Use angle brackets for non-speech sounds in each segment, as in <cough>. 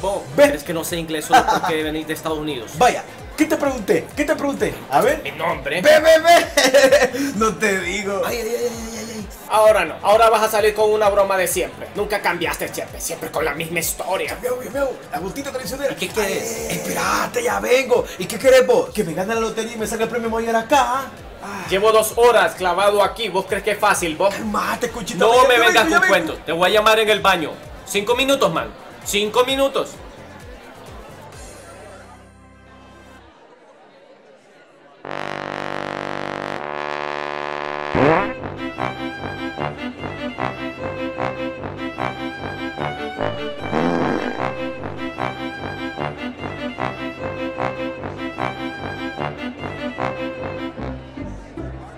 Vos. Ve. ¿Crees que no sé inglés solo porque venís de Estados Unidos? Vaya, ¿qué te pregunté? ¿Qué te pregunté? A ver. Mi nombre. Ve, ve, ve. <laughs> No te digo. Ay, ay, ay, ay, ay. Ahora no. Ahora vas a salir con una broma de siempre. Nunca cambiaste, Chepe. Siempre con la misma historia. La gotita traicionera. ¿Y qué quieres? Espérate, ya vengo. ¿Y qué querés vos? Que me gane la lotería y me salga el premio mañana acá. Ah, Llevo dos horas clavado aquí. ¿Vos crees que es fácil, vos? Calmate, cuchita. No me vengas con cuentos. Te voy a llamar en el baño. Cinco minutos, man. Cinco minutos.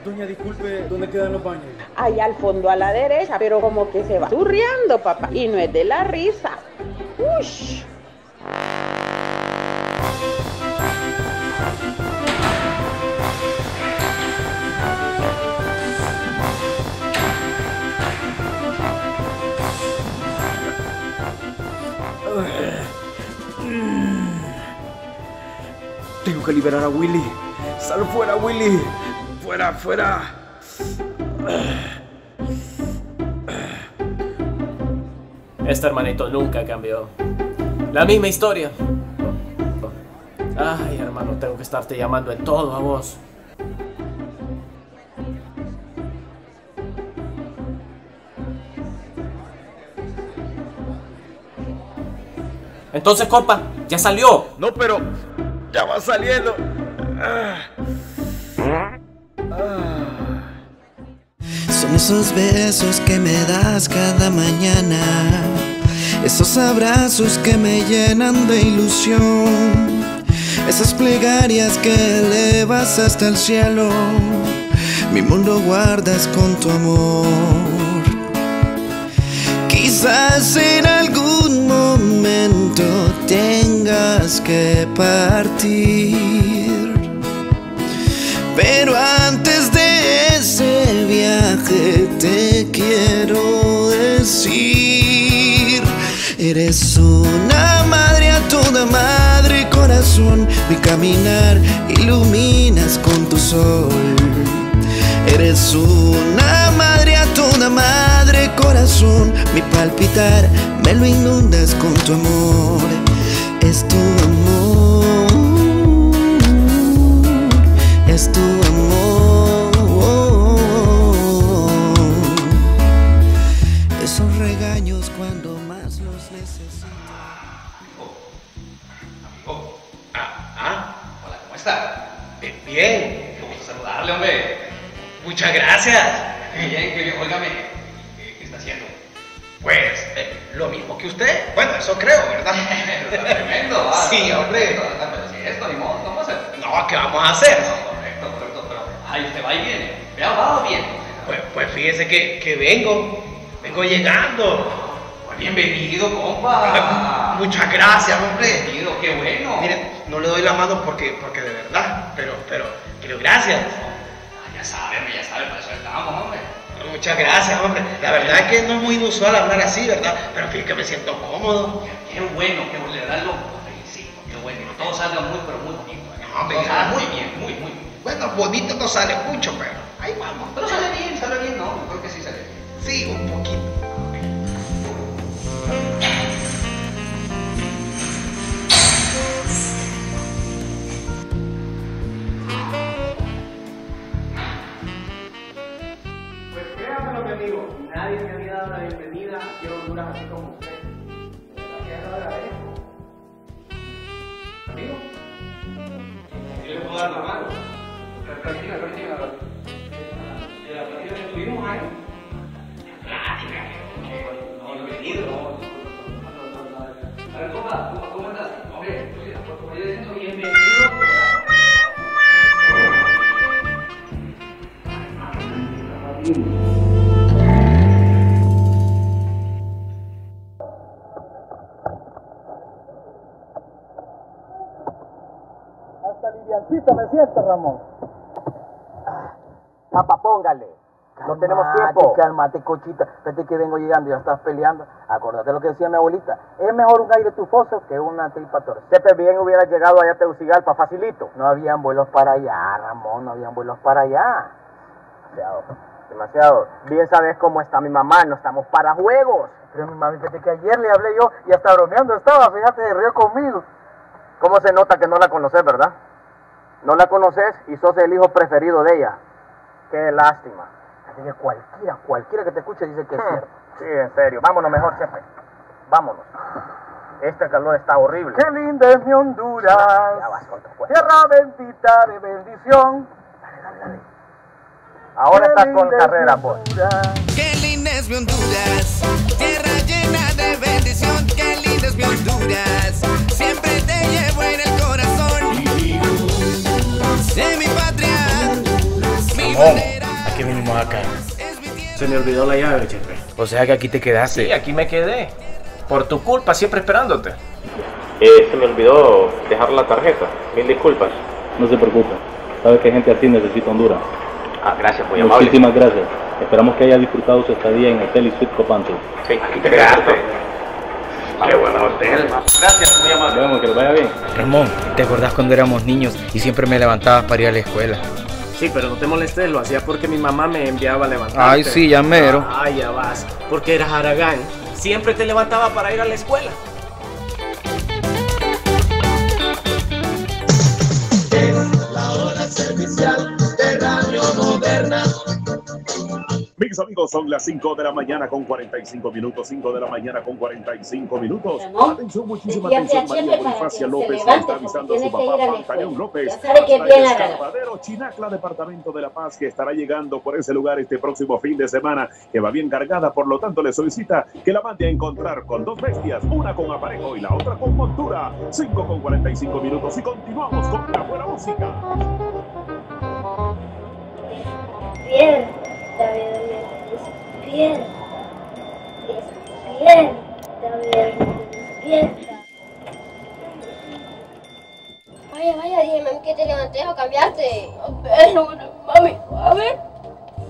Doña, disculpe, ¿dónde quedan los baños? Ahí al fondo a la derecha, pero como que se va zurriando, papá. Y no es de la risa. Liberar a Willy. Sal fuera, Willy. Fuera, fuera. Este hermanito nunca cambió. La misma historia. Ay, hermano, tengo que estarte llamando en todo a vos. Entonces, compa, ya salió. No, pero ya va saliendo. Son esos besos que me das cada mañana, esos abrazos que me llenan de ilusión, esas plegarias que elevas hasta el cielo, mi mundo guardas con tu amor. Quizás en algún momento tengas que partir. Pero antes de ese viaje te quiero decir, eres una madre a toda madre corazón, mi caminar iluminas con tu sol. Eres una madre a toda madre corazón, mi palpitar me lo inundas con tu amor. Es tu amor, es tu amor. Que, que vengo. Vengo llegando. Pues bienvenido, compa. <laughs> Muchas gracias, hombre. Bienvenido, qué bueno. Mire, no le doy la mano porque, porque de verdad, pero, pero, pero gracias. ya sabe, hombre, ya sabe, para eso estamos, hombre. Muchas gracias, hombre. La verdad es que no es muy inusual hablar así, ¿verdad? Pero fíjate que me siento cómodo. Qué bueno, qué bueno, le da lo felicito, qué bueno. Todo salga muy, pero muy bonito. No, hombre, muy bien, muy, muy. Bueno, bonito no sale mucho, pero ahí vamos. Pero sale bien, sale bien, ¿no? Creo que sí sale bien. Sí, un poquito. Pues créame lo que digo, nadie me había dado la bienvenida aquí a Honduras así como usted. De verdad que ya lo agradezco. Amigo, ¿sí le puedo dar la mano? Tranquila, tranquila. Ramón. Papá, póngale. No tenemos tiempo. Cálmate, cochita. Vete que vengo llegando y ya estás peleando. Acordate lo que decía mi abuelita. Es mejor un aire tufoso que una tripa torcida. Sepe bien hubiera llegado allá a Tegucigalpa, facilito. No habían vuelos para allá, Ramón. No habían vuelos para allá. Demasiado. Demasiado. Bien sabes cómo está mi mamá. No estamos para juegos. Pero mi mami, fíjate que ayer le hablé yo y hasta bromeando estaba. Fíjate, de río conmigo. ¿Cómo se nota que no la conoces, verdad? No la conoces y sos el hijo preferido de ella. Qué lástima. Así que cualquiera, cualquiera que te escuche dice que es cierto. Sí, en serio. Vámonos mejor, jefe. Vámonos. Este calor está horrible. Qué linda es mi Honduras. Ya vas con tu cuento. Tierra bendita de bendición. Dale, dale, dale. Ahora estás con carrera, pues. Qué linda es mi Honduras, tierra llena de bendición. Qué linda es mi Honduras, siempre te llevo De mi patria, mi bandera. ¿A qué vinimos acá? Se me olvidó la llave, chefe. O sea que aquí te quedaste. Sí, aquí me quedé. Por tu culpa, siempre esperándote. Eh, se me olvidó dejar la tarjeta. Mil disculpas. No se preocupe. Sabe que gente así necesita Honduras. Ah, gracias, muy amable. Muchísimas gracias. Esperamos que haya disfrutado su estadía en Hotel y Suite Copanto. Sí, aquí te quedaste. Qué buen hotel. Gracias, muy amable. Vemos que les vaya bien. Ramón, ¿te acordás cuando éramos niños y siempre me levantabas para ir a la escuela? Sí, pero no te molestes, lo hacía porque mi mamá me enviaba a levantarte. Ay, sí, ya mero. Ay, ya vas. Porque eras Aragán. Siempre te levantaba para ir a la escuela. Mis amigos, son las 5 de la mañana con 45 minutos, 5 de la mañana con 45 minutos. Atención, muchísima atención. María Bonifacia López está avisando a su papá Pantaleón. López. Bien el. Escarpadero Chinacla, departamento de La Paz, que estará llegando por ese lugar este próximo fin de semana, que va bien cargada, por lo tanto le solicita que la mande a encontrar con dos bestias, una con aparejo y la otra con montura. 5 con 45 minutos y continuamos con la buena música. Despierta, bebé, despierta. Despierta, despierta. Vaya, vaya, dije, mami, que te levantes o cambiaste. Pero, mami, a ver.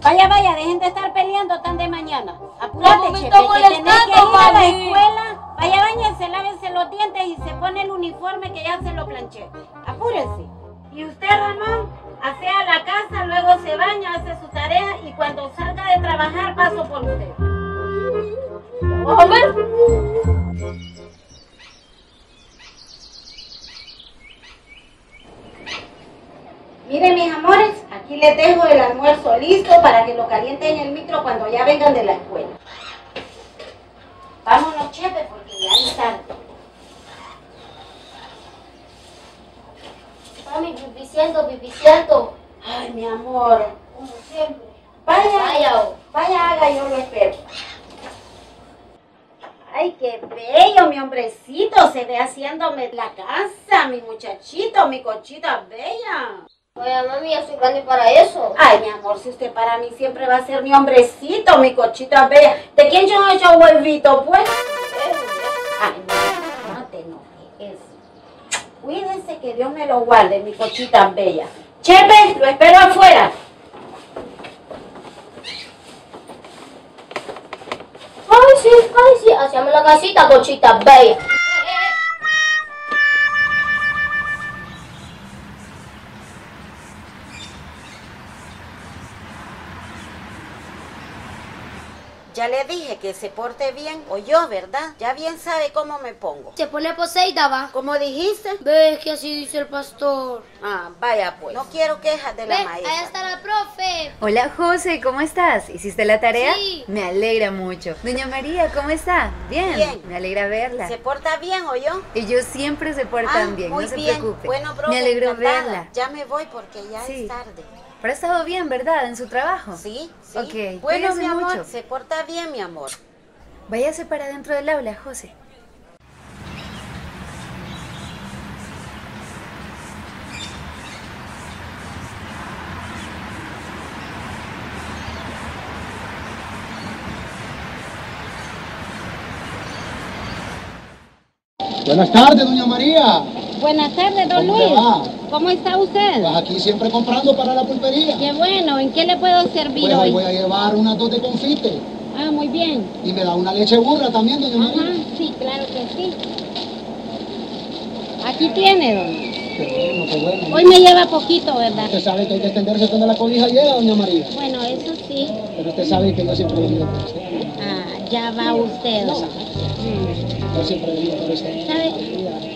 Vaya, vaya, dejen de estar peleando tan de mañana. Apúrate, está que tenés que ir a la escuela. Vaya, bañense, lávense los dientes y se pone el uniforme que ya se lo planché. Apúrense. Y usted, Ramón, asea la casa, luego se baña, hace su tarea y cuando salga de trabajar paso por usted. Vamos a ver. Miren, mis amores, aquí les dejo el almuerzo listo para que lo calienten en el micro cuando ya vengan de la escuela. Vámonos, Chepe, porque ya es tarde. Mami, pipiciento, pipiciento. Ay, mi amor. Como siempre. Vaya, Vaya, vaya, haga, yo lo espero. Ay, qué bello, mi hombrecito. Se ve haciéndome la casa, mi muchachito, mi cochita bella. Oye, mami, ya soy grande para eso. Ay, mi amor, si usted para mí siempre va a ser mi hombrecito, mi cochita bella. ¿De quién yo he hecho huevito, pues? Ay, Cuídense que Dios me lo guarde, mi cochita bella. Chepe, lo espero afuera. Ay, sí, ay, sí. Hacíamos la casita, cochita bella. Ya le dije que se porte bien, o yo, ¿verdad? Ya bien sabe cómo me pongo. Se pone poseída, va. ¿Cómo dijiste? Ves que así dice el pastor. Ah, vaya pues. No quiero quejas de la maestra. allá está la profe. Hola José, ¿cómo estás? ¿Hiciste la tarea? Sí. Me alegra mucho. Doña María, ¿cómo está? Bien. Bien. Me alegra verla. ¿Se porta bien o yo? Ellos siempre se portan Ah, bien, muy no se bien. preocupe. Bueno, profe, Me encantada. verla. Ya me voy porque ya Sí. es tarde. Pero ha estado bien, ¿verdad? En su trabajo. Sí, sí. Ok, Bueno, mi amor, mucho. se porta bien, mi amor. Váyase para dentro del aula, José. Buenas tardes, doña María. Buenas tardes, don ¿Cómo le Luis. va? ¿Cómo está usted? Pues aquí siempre comprando para la pulpería. Qué bueno, ¿en qué le puedo servir Pues hoy? hoy voy a llevar unas dos de confite. Ah, muy bien. Y me da una leche burra también, doña Ajá, María. sí, claro que sí. Aquí tiene, don. Qué bueno, qué bueno. Hoy me lleva poquito, ¿verdad? Usted sabe que hay que extenderse cuando la cobija llega, doña María. Bueno, eso sí. Pero usted sabe que yo siempre he venido por usted. Ah, ya va usted. Mm. Yo siempre he venido por usted. ¿Sabe?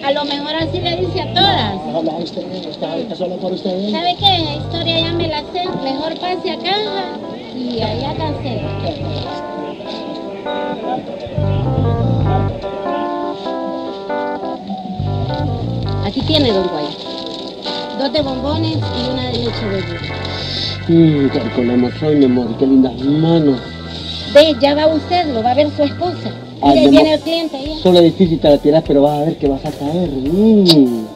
A lo mejor así le dice a todas. Ojalá usted, usted, que solo por usted. ¿Sabe qué? La historia ya me la sé. Mejor pase a caja y allá cancela. Aquí tiene, don Guay. Dos de bombones y una de leche de burro. Mmm, soy, mi amor, qué lindas manos. Ve, ya va usted, lo va a ver su esposa. Ay, Mire, mi viene el cliente ya. Solo es difícil te la tiras, pero vas a ver que vas a caer. Mm.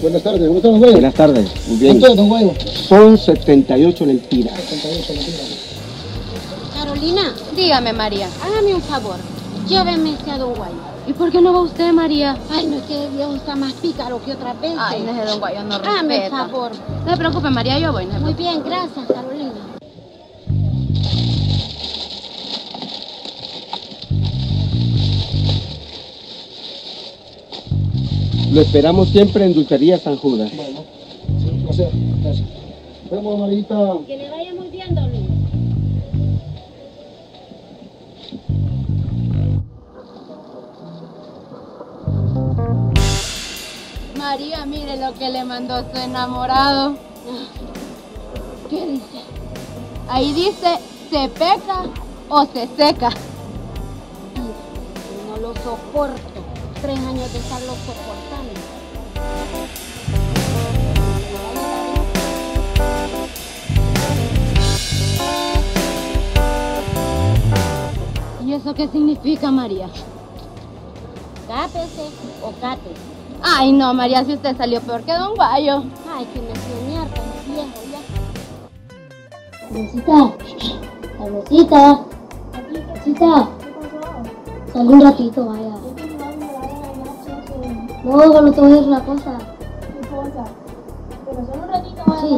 Buenas tardes, ¿cómo están los huevos? Buenas tardes, muy bien. ¿Cuánto es, don huevo? Son 78 lempiras. 78 le tira. Carolina, Dígame, María. hágame un favor. Lléveme este a don Guay. ¿Y por qué no va usted, María? Ay, no es que viejo está más pícaro que otras veces. Ay, no es de Don Guayo, no Hágame el respeta. favor. No se preocupe, María, yo voy. no Muy bien, gracias, Carolina. Lo esperamos siempre en Dulcería San Judas. Bueno, sí, un placer. Gracias. Vemos, Marita. Que le vaya muy María, mire lo que le mandó su enamorado. ¿Qué dice? Ahí dice, se peca o se seca. No lo soporto. Tres años de estarlo soportando. ¿Y eso qué significa, María? Cápese o cátese. Ay, no, María, si usted salió peor que Don Guayo. Ay, que me soñar con viejo ya. Carmesita, Carmesita, Carmesita, salí un ratito, vaya. No, solo te voy a decir una cosa. Pero solo un ratito Sí.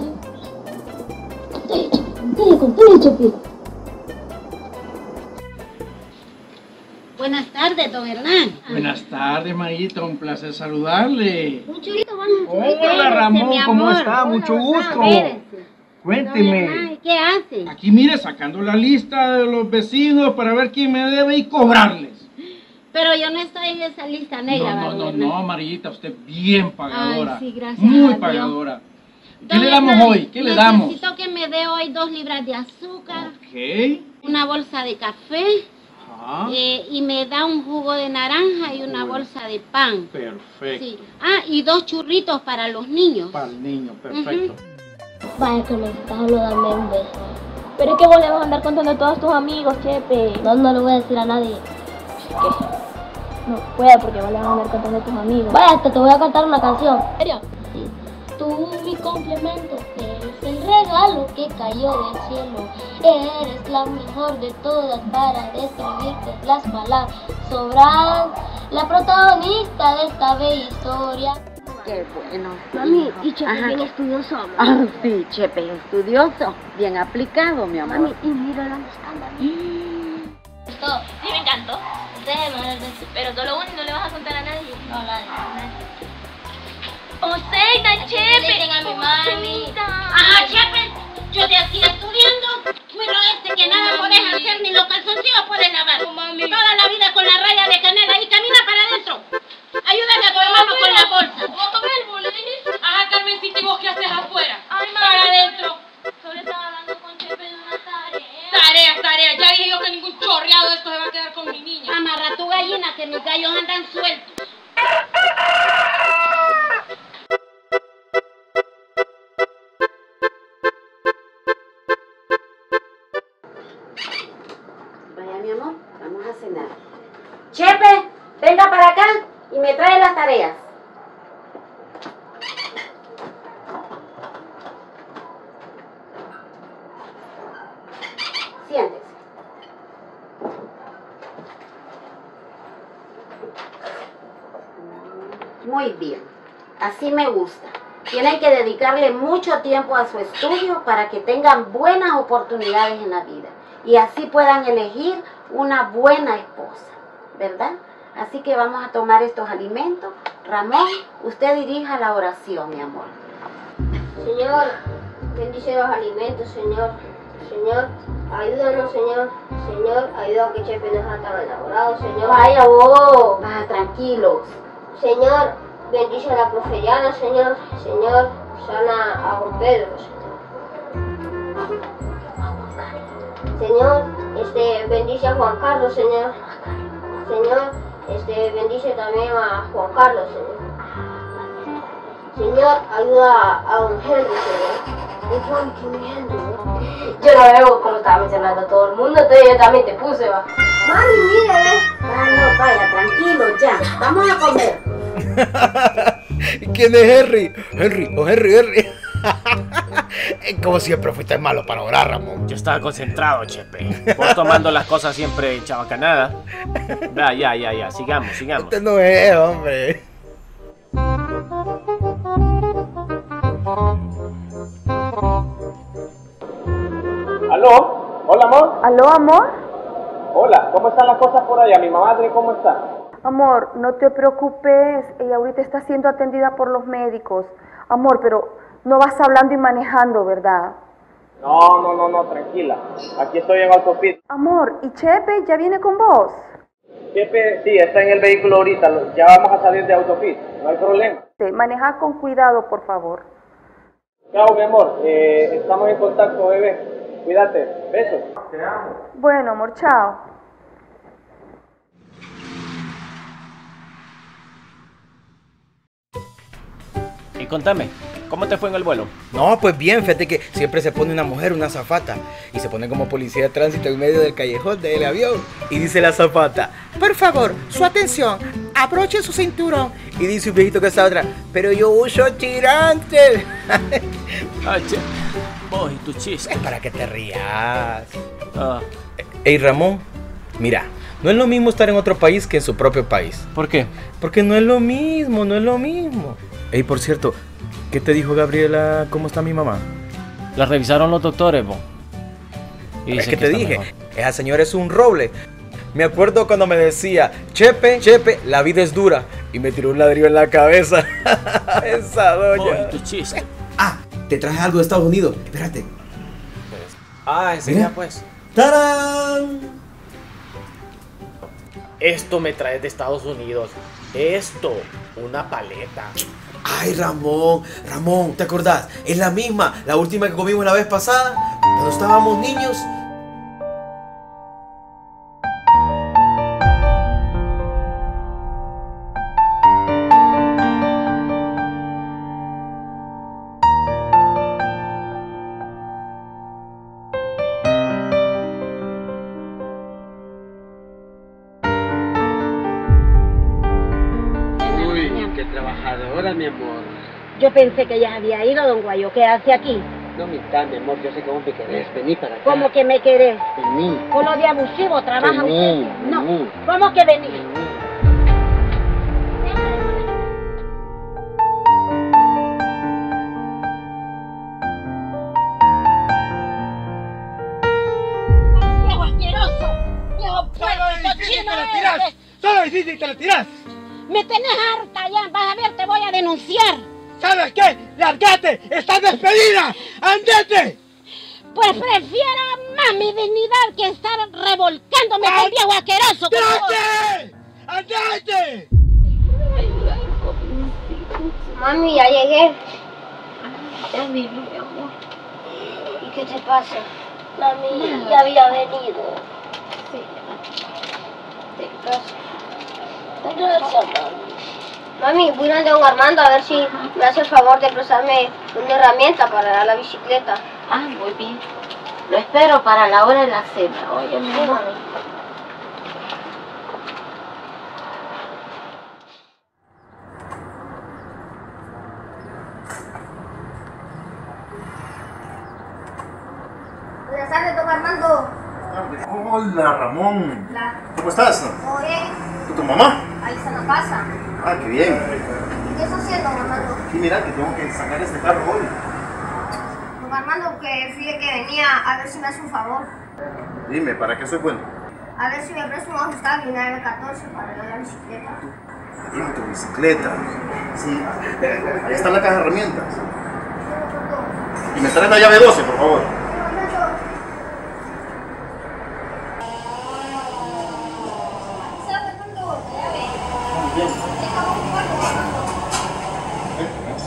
Contale, contale, Chepi. Buenas tardes, don Hernán. Buenas tardes, Mayita, un placer saludarle. Un vamos. Hola, Ramón, mi ¿cómo amor. está? Mucho gusto. Cuénteme. Hernán, ¿Qué hace? Aquí, mire, sacando la lista de los vecinos para ver quién me debe y cobrarles. Pero yo no estoy en esa lista negra, No, no, no, no, Amarillita, usted bien pagadora. Ay, sí, gracias a Muy Dios. pagadora. ¿Qué Don le damos Hernán, hoy? ¿Qué le damos? Necesito que me dé hoy dos libras de azúcar, Ok. una bolsa de café Ajá. eh, y me da un jugo de naranja y una bolsa de pan. Perfecto. Sí. Ah, y dos churritos para los niños. Para el niño, perfecto. Vaya, Carmesita, solo dame un beso. Pero es que vos le vas a andar contando a todos tus amigos, Chepe. No, no le voy a decir a nadie. No puede porque vos le vas a andar contando a tus amigos. Vaya, hasta te voy a cantar una canción. ¿En serio? Tú, mi complemento, eres el regalo que cayó del cielo. Eres la mejor de todas para describirte las palabras. Sobran la protagonista de esta bella historia. Qué bueno. Mami, y Chepe Ajá. bien estudioso. mami. Ah, sí, Chepe, es estudioso, bien aplicado, mi amor. Mami, y mira la escándalo. Todo. Sí, me encantó. Pero solo uno y no le vas a contar a nadie. No, nadie. Oseita, Chepe. a mi mami. Ajá, Chepe, yo de aquí estudiando, pero este que nada podés hacer ni los calzoncillos puedes lavar. Toda la vida con la raya de canela y camina para adentro. Ayúdale a tu hermano con la bolsa. ¿Vos tomé el boletín? Ajá, Carmencita, ¿y vos qué haces afuera? Ay, mami. Para adentro. Solo estaba hablando con Chepe de una tarea. Tarea, tarea. Ya dije yo que ningún chorreado de esto se va a quedar con mi niña. Amarra tu gallina que mis gallos andan sueltos. Vamos a cenar. Chepe, venga para acá y me trae las tareas. Siéntese. Muy bien, así me gusta. Tienen que dedicarle mucho tiempo a su estudio para que tengan buenas oportunidades en la vida y así puedan elegir una buena esposa, ¿verdad? Así que vamos a tomar estos alimentos. Ramón, usted dirija la oración, mi amor. Señor, bendice los alimentos, Señor. Señor, ayúdanos, Señor. Señor, ayuda a que Chepe no sea tan elaborado, Señor. Vaya vos, vaya tranquilos. Señor, bendice a la proferiana, Señor. Señor, sana a Juan Pedro, Señor. Señor, este, bendice a Juan Carlos, Señor. Señor, este, bendice también a Juan Carlos, Señor. Señor, ayuda a Don Henry, Señor. Yo no veo como estaba mencionando a todo el mundo, entonces yo también te puse, va. Mami, mira, ve. Ah, no, vaya, tranquilo, ya. Vamos a comer. <laughs> ¿Quién es Henry? Henry, o Henry, Henry. <laughs> <laughs> Como siempre fuiste malo para orar, Ramón. Yo estaba concentrado, Chepe. Vos tomando las cosas siempre chabacanada. Ya, ya, ya, ya. Sigamos, sigamos. Este no es, hombre. ¿Aló? Hola, amor. ¿Aló, amor? Hola, ¿cómo están las cosas por allá? Mi madre, ¿cómo está? Amor, no te preocupes. Ella ahorita está siendo atendida por los médicos. Amor, pero no vas hablando y manejando, ¿verdad? No, no, no, no, tranquila. Aquí estoy en autopista. Amor, ¿y Chepe ya viene con vos? Chepe, sí, está en el vehículo ahorita. Ya vamos a salir de autopista. No hay problema. Maneja con cuidado, por favor. Chao, mi amor. Eh, estamos en contacto, bebé. Cuídate. Besos. Te amo. Bueno, amor, chao. Y contame, ¿cómo te fue en el vuelo? No, pues bien, fíjate que siempre se pone una mujer, una zafata, y se pone como policía de tránsito en medio del callejón del avión. Y dice la zafata, por favor, su atención, abroche su cinturón. Y dice un viejito que está otra, pero yo uso tirantes. <laughs> Ah. Vos y tu chiste. Es para que te rías. Ah, Ey, Ramón, mira, no es lo mismo estar en otro país que en su propio país. ¿Por qué? Porque no es lo mismo, no es lo mismo. Ey, por cierto, ¿qué te dijo Gabriela? ¿Cómo está mi mamá? la revisaron los doctores, vos. Y es que te dije, mejor. esa señora es un roble. Me acuerdo cuando me decía, Chepe, Chepe, la vida es dura. Y me tiró un ladrillo en la cabeza. <laughs> esa doña. Chiste. Ah, te traje algo de Estados Unidos. Espérate. Ah, enseña pues. ¡Tarán! Esto me traes de Estados Unidos. Esto, una paleta. Ay, Ramón, Ramón, ¿te acordás? Es la misma, la última que comimos la vez pasada, cuando estábamos niños. Pensé que ya había ido, don Guayo. ¿Qué hace aquí? No mitad, mi amor, yo sé cómo me querés. Vení para acá. ¿Cómo que me querés? Vení. Con lo de abusivo trabaja Vení, usted. No, vení. ¿cómo que vení? ¡Viejo asqueroso! ¡Viejo puerco cochino eres! ¡Solo hiciste y te lo tirás! ¡Me tenés harta ya! ¡Vas a ver, te voy a denunciar! ¿Sabes qué? ¡Largate! ¡Estás despedida! ¡Andate! Pues prefiero más mi dignidad que estar revolcándome con viejo asqueroso. ¡Andate! ¡Andate! Mami, ya llegué. Ya vino, mi amor. ¿Y qué te pasa? Mami, ya había venido. Sí. Te caso. Gracias, mami. Mami, voy a don Armando a ver si me hace el favor de prestarme una herramienta para la bicicleta. Ah, muy bien. Lo espero para la hora de la cena. Oye, mi mami. Buenas tardes, don Armando. Hola Ramón, La... ¿cómo estás? Oye, ¿Con tu mamá? ahí está la casa. Ah, qué bien. ¿Qué estás haciendo, Armando? Sí, mira, que tengo que sacar este carro hoy. Don Armando, que fíjate que venía a ver si me hace un favor. Dime, ¿para qué soy bueno? A ver si me presta un ajustable y una M14 para la bicicleta. Dime tu bicicleta. Sí, ahí está la caja de herramientas. Y me traes la llave 12, por favor.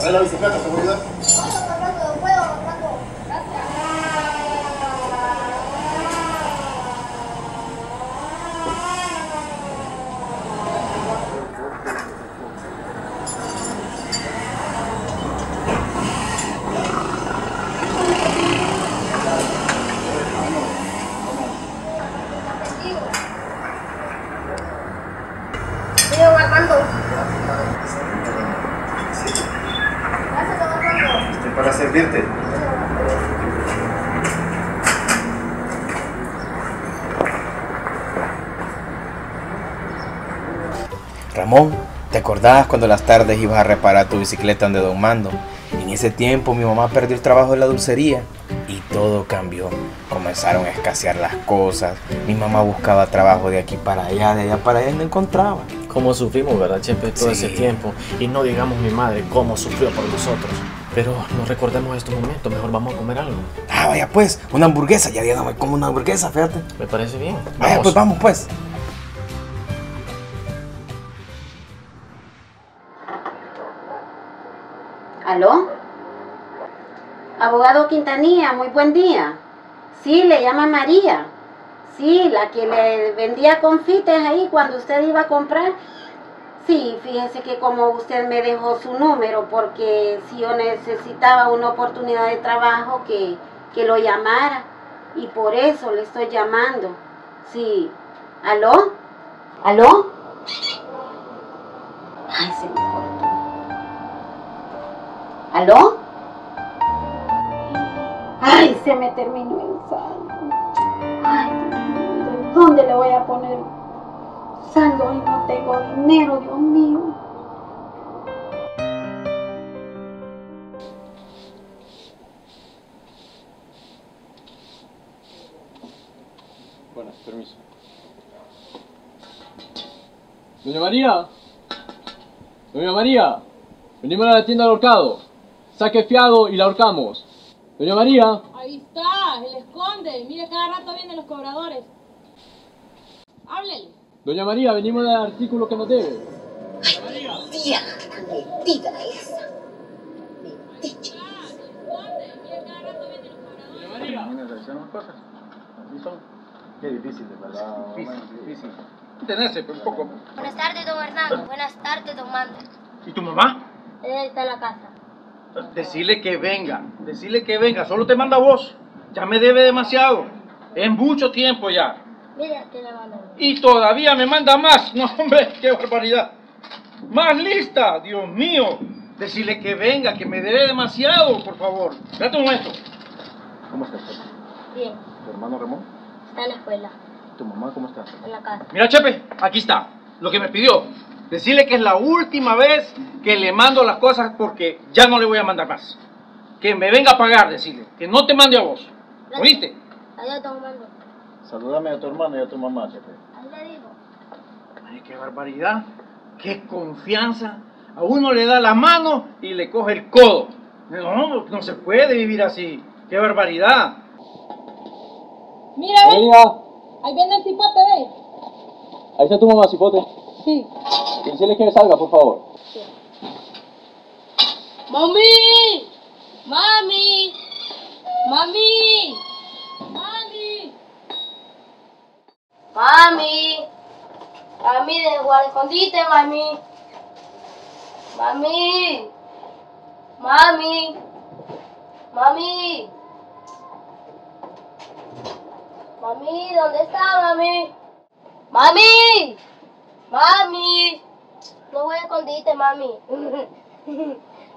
Trae la bicicleta, seguridad. Sí, don Armando. Gracias, don Armando. Estoy para servirte. Ramón, ¿te acordabas cuando las tardes ibas a reparar tu bicicleta donde Don Mando? En ese tiempo mi mamá perdió el trabajo de la dulcería y todo cambió. Comenzaron a escasear las cosas. Mi mamá buscaba trabajo de aquí para allá, de allá para allá y no encontraba. Cómo sufrimos, ¿verdad, Chepe? Todo Sí. ese tiempo. Y no digamos mi madre cómo sufrió por nosotros. Pero no recordemos estos momentos, mejor vamos a comer algo. Ah, vaya pues, una hamburguesa. Ya día no me como una hamburguesa, fíjate. Me parece bien. Vaya pues, vamos pues. Quintanilla, muy buen día. Sí, le llama María. Sí, la que le vendía confites ahí cuando usted iba a comprar. Sí, fíjese que como usted me dejó su número, porque si yo necesitaba una oportunidad de trabajo, que, que lo llamara. Y por eso le estoy llamando. Sí. ¿Aló? ¿Aló? Ay, se me cortó. ¿Aló? Se me terminó el saldo. Ay, Dios mío, ¿de ¿dónde le voy a poner saldo y no tengo dinero, Dios mío? Bueno, permiso. Doña María. Doña María. Venimos a la tienda al horcado. Saque fiado y la ahorcamos. Doña María. Ahí está, el esconde. Mire, cada rato vienen los cobradores. Háblele. Doña María, venimos del artículo que nos debe. Tía, mentira esa. Así son. Qué difícil, de verdad. Difícil, difícil. Tenerse un poco. Buenas tardes, don Hernán. Buenas tardes, don Mando. ¿Y tu mamá? Él está en la casa. Decirle que venga, decirle que venga, solo te manda vos. Ya me debe demasiado. Es mucho tiempo ya. Mira que mando. Y todavía me manda más. <laughs> No, hombre, qué barbaridad. Más lista, Dios mío. Decirle que venga, que me debe demasiado, por favor. Espérate un momento. ¿Cómo estás? Bien, ¿Tu hermano Ramón? está en la escuela, ¿Tu mamá cómo está? en la casa. Mira, Chepe, aquí está. Lo que me pidió. Decirle que es la última vez que le mando las cosas porque ya no le voy a mandar más. Que me venga a pagar, decirle. Que no te mande a vos. ¿Oíste? Adiós, Mando. Salúdame a tu hermano y a tu mamá, Chepe. Ahí le digo. Ay, qué barbaridad. Qué confianza. A uno le da la mano y le coge el codo. No, no se puede vivir así. Qué barbaridad. Mira, ve. Ahí viene el cipote, ve. Ahí está tu mamá, cipote. Sí. Decirle que salga, por favor. ¡Mami! ¡Mami! ¡Mami! ¡Mami! Mami. Mami, de jugar escondite, mami. Mami. Mami. Mami. Mami, ¿dónde está, mami? Mami. Mami. No voy a escondite, mami. <laughs>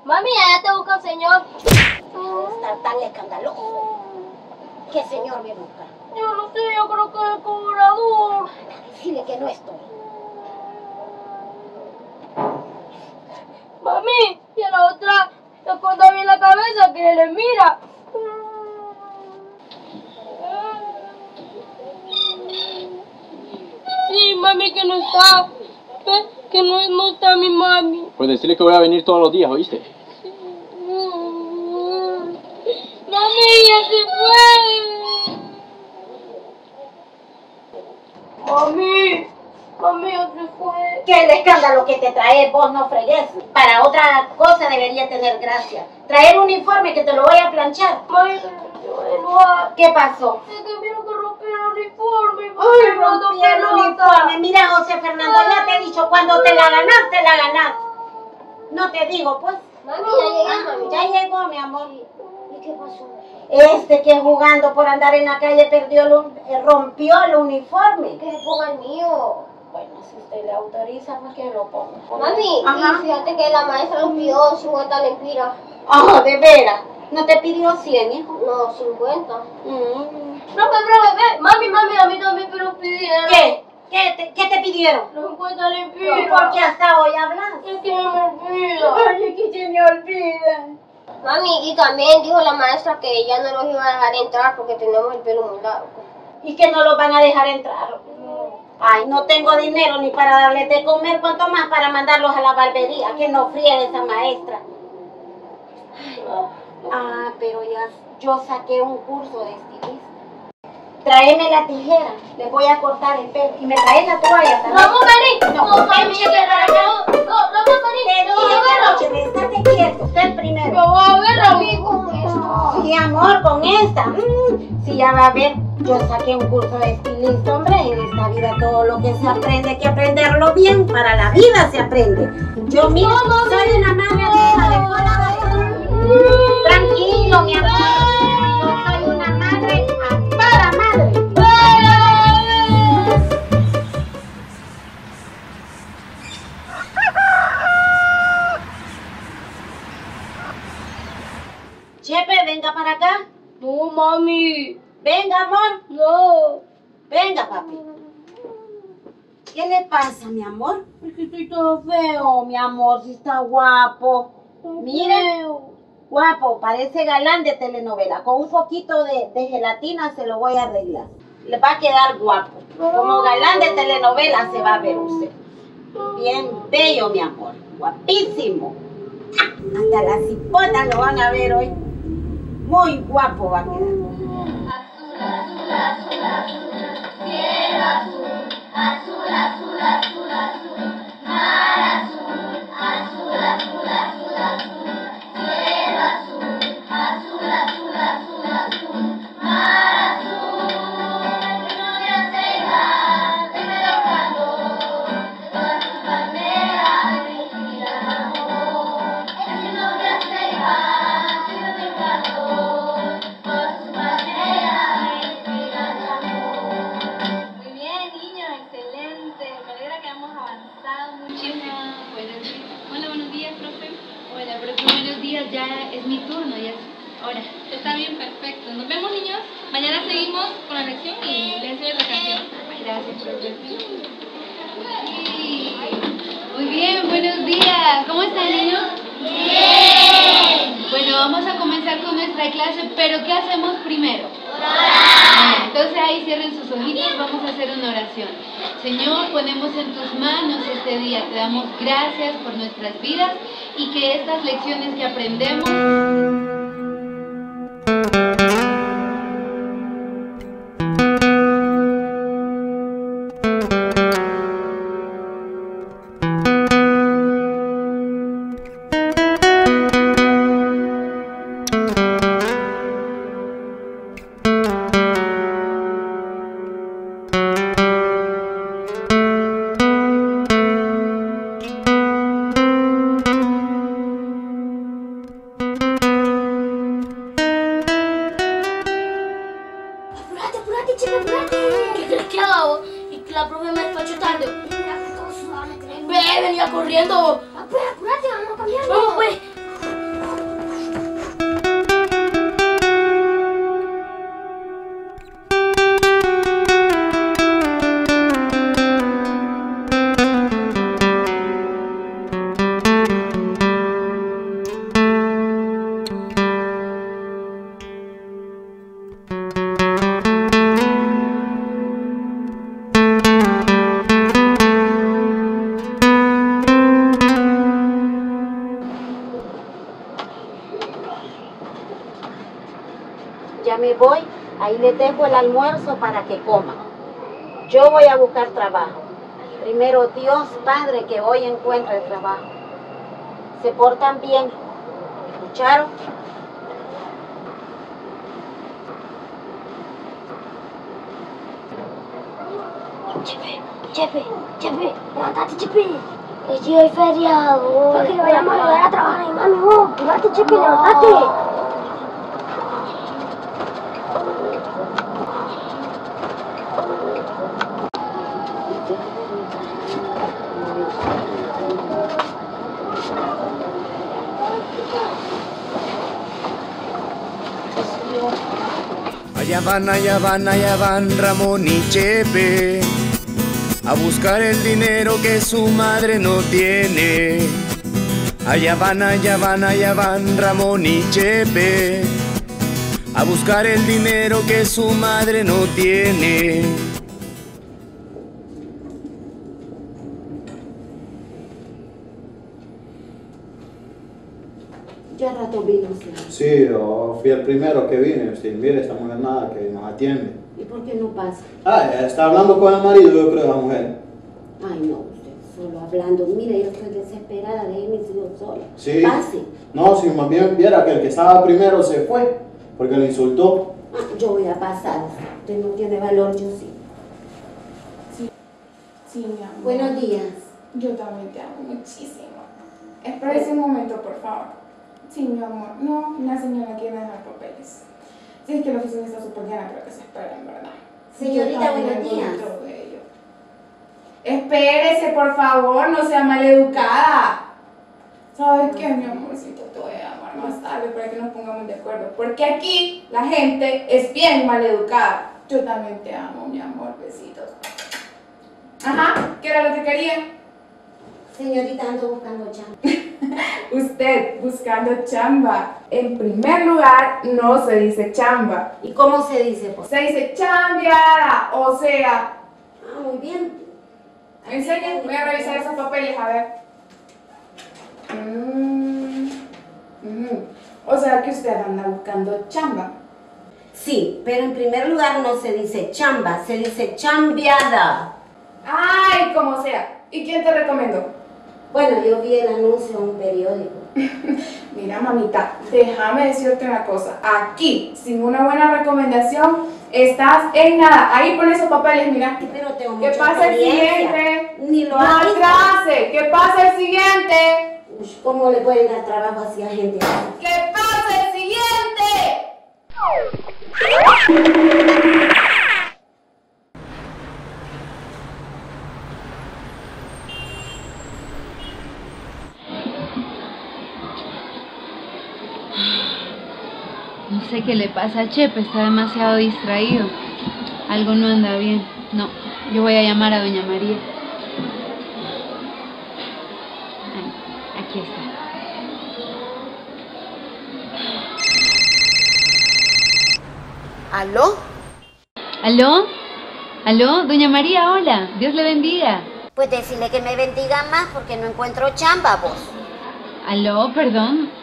mami, allá te busca un señor. Estar tan escandaloso. ¿Qué señor me busca? Yo no sé, yo creo que es cobrador. Decirle que no estoy. Mami, y a la otra corta bien la cabeza que le mira. Sí, mami que no está. Que no, no está mi mami. Pues decirle que voy a venir todos los días, ¿oíste? Mami, ya se fue. Mami, mami, ya se fue. ¿Qué el escándalo que te trae vos no fregues? Para otra cosa debería tener gracia. Traer un uniforme que te lo voy a planchar. Mami, ¿Qué pasó? Es que vieron que el uniforme. Ay, rompí el uniforme. Mira, José Fernando, ya te he dicho, cuando te la ganás, te la ganás. No te digo, pues. Mami, ya llegué, mami. Ya llegó, mi amor. ¿Y qué pasó? Este que jugando por andar en la calle perdió el, eh, rompió el uniforme. Que se ponga el mío. Bueno, si usted le autoriza, pues que lo ponga. Mami, Ajá. y fíjate que la maestra nos pidió 50 lempiras. Ah, de veras. ¿No te pidió 100, hijo? No, 50. Mm. Profe, profe, ve. Mami, mami, a mí también me lo pidieron. ¿Qué? ¿Qué te, qué te pidieron? Los 50 ¿Y lempiras. por qué hasta hoy hablas? Es que me olvida. Ay, que se me olvida. Mami, y también dijo la maestra que ya no los iba a dejar entrar porque tenemos el pelo muy largo. Y que no los van a dejar entrar. Ay, no tengo dinero ni para darles de comer, cuanto más para mandarlos a la barbería, que no friegue esa maestra. Ah, pero ya yo saqué un curso de estilista. Tráeme la tijera, les voy a cortar el pelo. Y me traes la toalla también. Vamos, vení. No, No, que no, no, no, vení. Te dije, Roche, estate quieto, usted primero. Yo voy a ver a mí con esto. Sí, amor, con esta. Mm, sí, ya va a ver. Yo saqué un curso de estilista, hombre. En esta vida todo lo que se aprende hay que aprenderlo bien. Para la vida se aprende. Yo, mira, soy una madre de cola. Tranquilo, mi amor. Yo soy una madre para madre. Chepe, venga para acá. No, mami. Venga, amor. No. Venga, papi. ¿Qué le pasa, mi amor? Es que estoy todo feo, mi amor, si está guapo. Mire, guapo, parece galán de telenovela. Con un poquito de, de gelatina se lo voy a arreglar. Le va a quedar guapo. Como galán de telenovela se va a ver usted. Bien bello, mi amor. Guapísimo. Hasta las cipotas lo van a ver hoy. Muy guapo va a quedar. Ahí le dejo el almuerzo para que coma. Yo voy a buscar trabajo. Primero Dios Padre que hoy encuentre trabajo. Se portan bien. ¿Escucharon? Chepe, Chepe, Chepe, levántate, Chepe. Es día de feriado. Para que vayamos a ayudar a trabajar ahí, mami. vos. Levántate, Chepe, levántate. Allá van, allá van, allá van Ramón y Chepe a buscar el dinero que su madre no tiene. Allá van, allá van, allá van Ramón y Chepe a buscar el dinero que su madre no tiene. Ya rato vino, sí. Sí, yo fui el primero que vine. Usted, mire, esta mujer nada que nos atiende. ¿Y por qué no pasa? Ah, está hablando con el marido, yo creo, la mujer. Ay, no, usted solo hablando. Mira, yo estoy desesperada, de mis hijos sola. Sí. Pase. No, si más bien viera que el que estaba primero se fue, porque le insultó. Ah, yo voy a pasar. Usted no tiene valor, yo sí. Sí, sí, mi amor. Buenos días. Yo también te amo muchísimo. Espera ese momento, por favor. Sí, mi amor. No, la señora quiere dejar papeles. Sí, es que la oficina está súper llena, pero que se esperen, ¿verdad? Señorita, buenos días. Espérese, por favor, no sea maleducada. ¿Sabes qué, mi amorcito? Te voy a llamar más tarde para que nos pongamos de acuerdo. Porque aquí la gente es bien maleducada. Yo también te amo, mi amor. Besitos. Ajá, ¿qué era lo que quería? Señorita, ando buscando chamba. <laughs> Usted buscando chamba. En primer lugar, no se dice chamba. ¿Y cómo se dice? Pues? Se dice chambeada, o sea. Ah, muy bien. ¿En serio? Voy a revisar esos papeles, a ver. Mm, mm. O sea que usted anda buscando chamba. Sí, pero en primer lugar no se dice chamba, se dice chambeada. Ay, como sea. ¿Y quién te recomendó? Bueno, yo vi el anuncio en un periódico. <laughs> Mira, mamita, déjame decirte una cosa. Aquí, sin una buena recomendación, estás en nada. Ahí pon esos papeles, mira. Pero tengo ¿Qué pasa el siguiente? Ni lo atrase. ¿Qué pasa el siguiente? Uy, ¿Cómo le pueden dar trabajo así a gente? ¿Qué pasa el siguiente? Sé qué le pasa a Chepe, está demasiado distraído. Algo no anda bien. No, yo voy a llamar a Doña María. Aquí está. ¿Aló? ¿Aló? ¿Aló? Doña María, hola. Dios le bendiga. Pues decirle que me bendiga más porque no encuentro chamba, vos. ¿Aló? Perdón.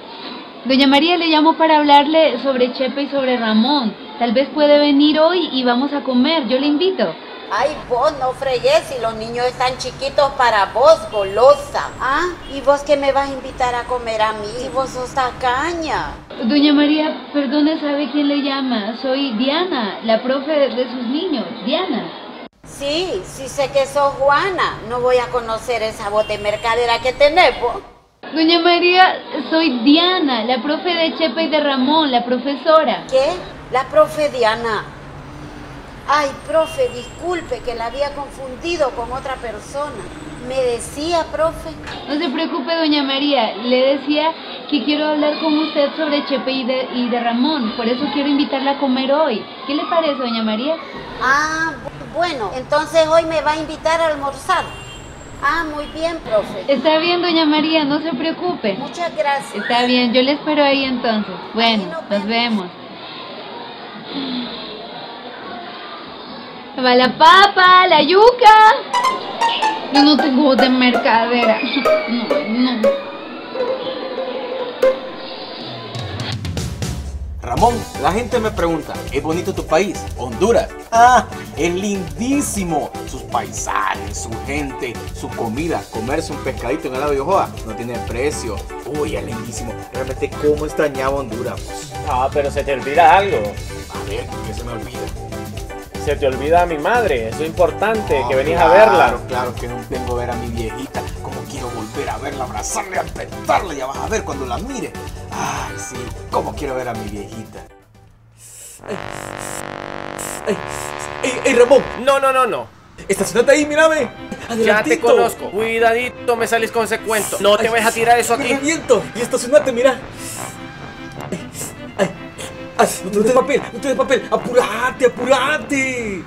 Doña María le llamo para hablarle sobre Chepe y sobre Ramón. Tal vez puede venir hoy y vamos a comer. Yo le invito. Ay, vos no fregues si los niños están chiquitos para vos, golosa. Ah, ¿y vos qué me vas a invitar a comer a mí? Si vos sos tacaña. Doña María, perdone, ¿sabe quién le llama? Soy Diana, la profe de sus niños. Diana. Sí, sí sé que sos Juana. No voy a conocer esa voz de mercadera que tenés, vos. Doña María, soy Diana, la profe de Chepe y de Ramón, la profesora. ¿Qué? La profe Diana. Ay, profe, disculpe que la había confundido con otra persona. Me decía, profe. No se preocupe, doña María. Le decía que quiero hablar con usted sobre Chepe y de, y de Ramón. Por eso quiero invitarla a comer hoy. ¿Qué le parece, doña María? Ah, bu- bueno, entonces hoy me va a invitar a almorzar. Ah, muy bien, profe. Está bien, doña María, no se preocupe. Muchas gracias. Está bien, yo le espero ahí entonces. Bueno, nos vemos. Va la papa, la yuca. Yo no tengo de mercadera. <laughs> No, no. Ramón, la gente me pregunta, ¿es bonito tu país? Honduras. Ah, es lindísimo. Sus paisajes, su gente, su comida. Comerse un pescadito en el lado de Ojoa no tiene precio. Uy, es lindísimo. Realmente, ¿cómo extrañaba Honduras? pues? Ah, pero se te olvida algo. A ver, ¿qué se me olvida? Se te olvida a mi madre. Eso es importante, No, que venís a claro, verla. Claro que no vengo a ver a mi viejita. Como quiero volver a verla, abrazarla, apretarla. Ya vas a ver cuando la mire. Ay, sí, cómo quiero ver a mi viejita. ¡Ey, ey, ey, Ramón! No, no, no, no. Estacionate ahí, mírame. Ya te Adelantito. conozco. Cuidadito, me salís con ese cuento. No te Ay, vayas a tirar eso me aquí. reviento. Y estacionate, mira. Ay, no te des papel, no te des papel. Apurate, apurate.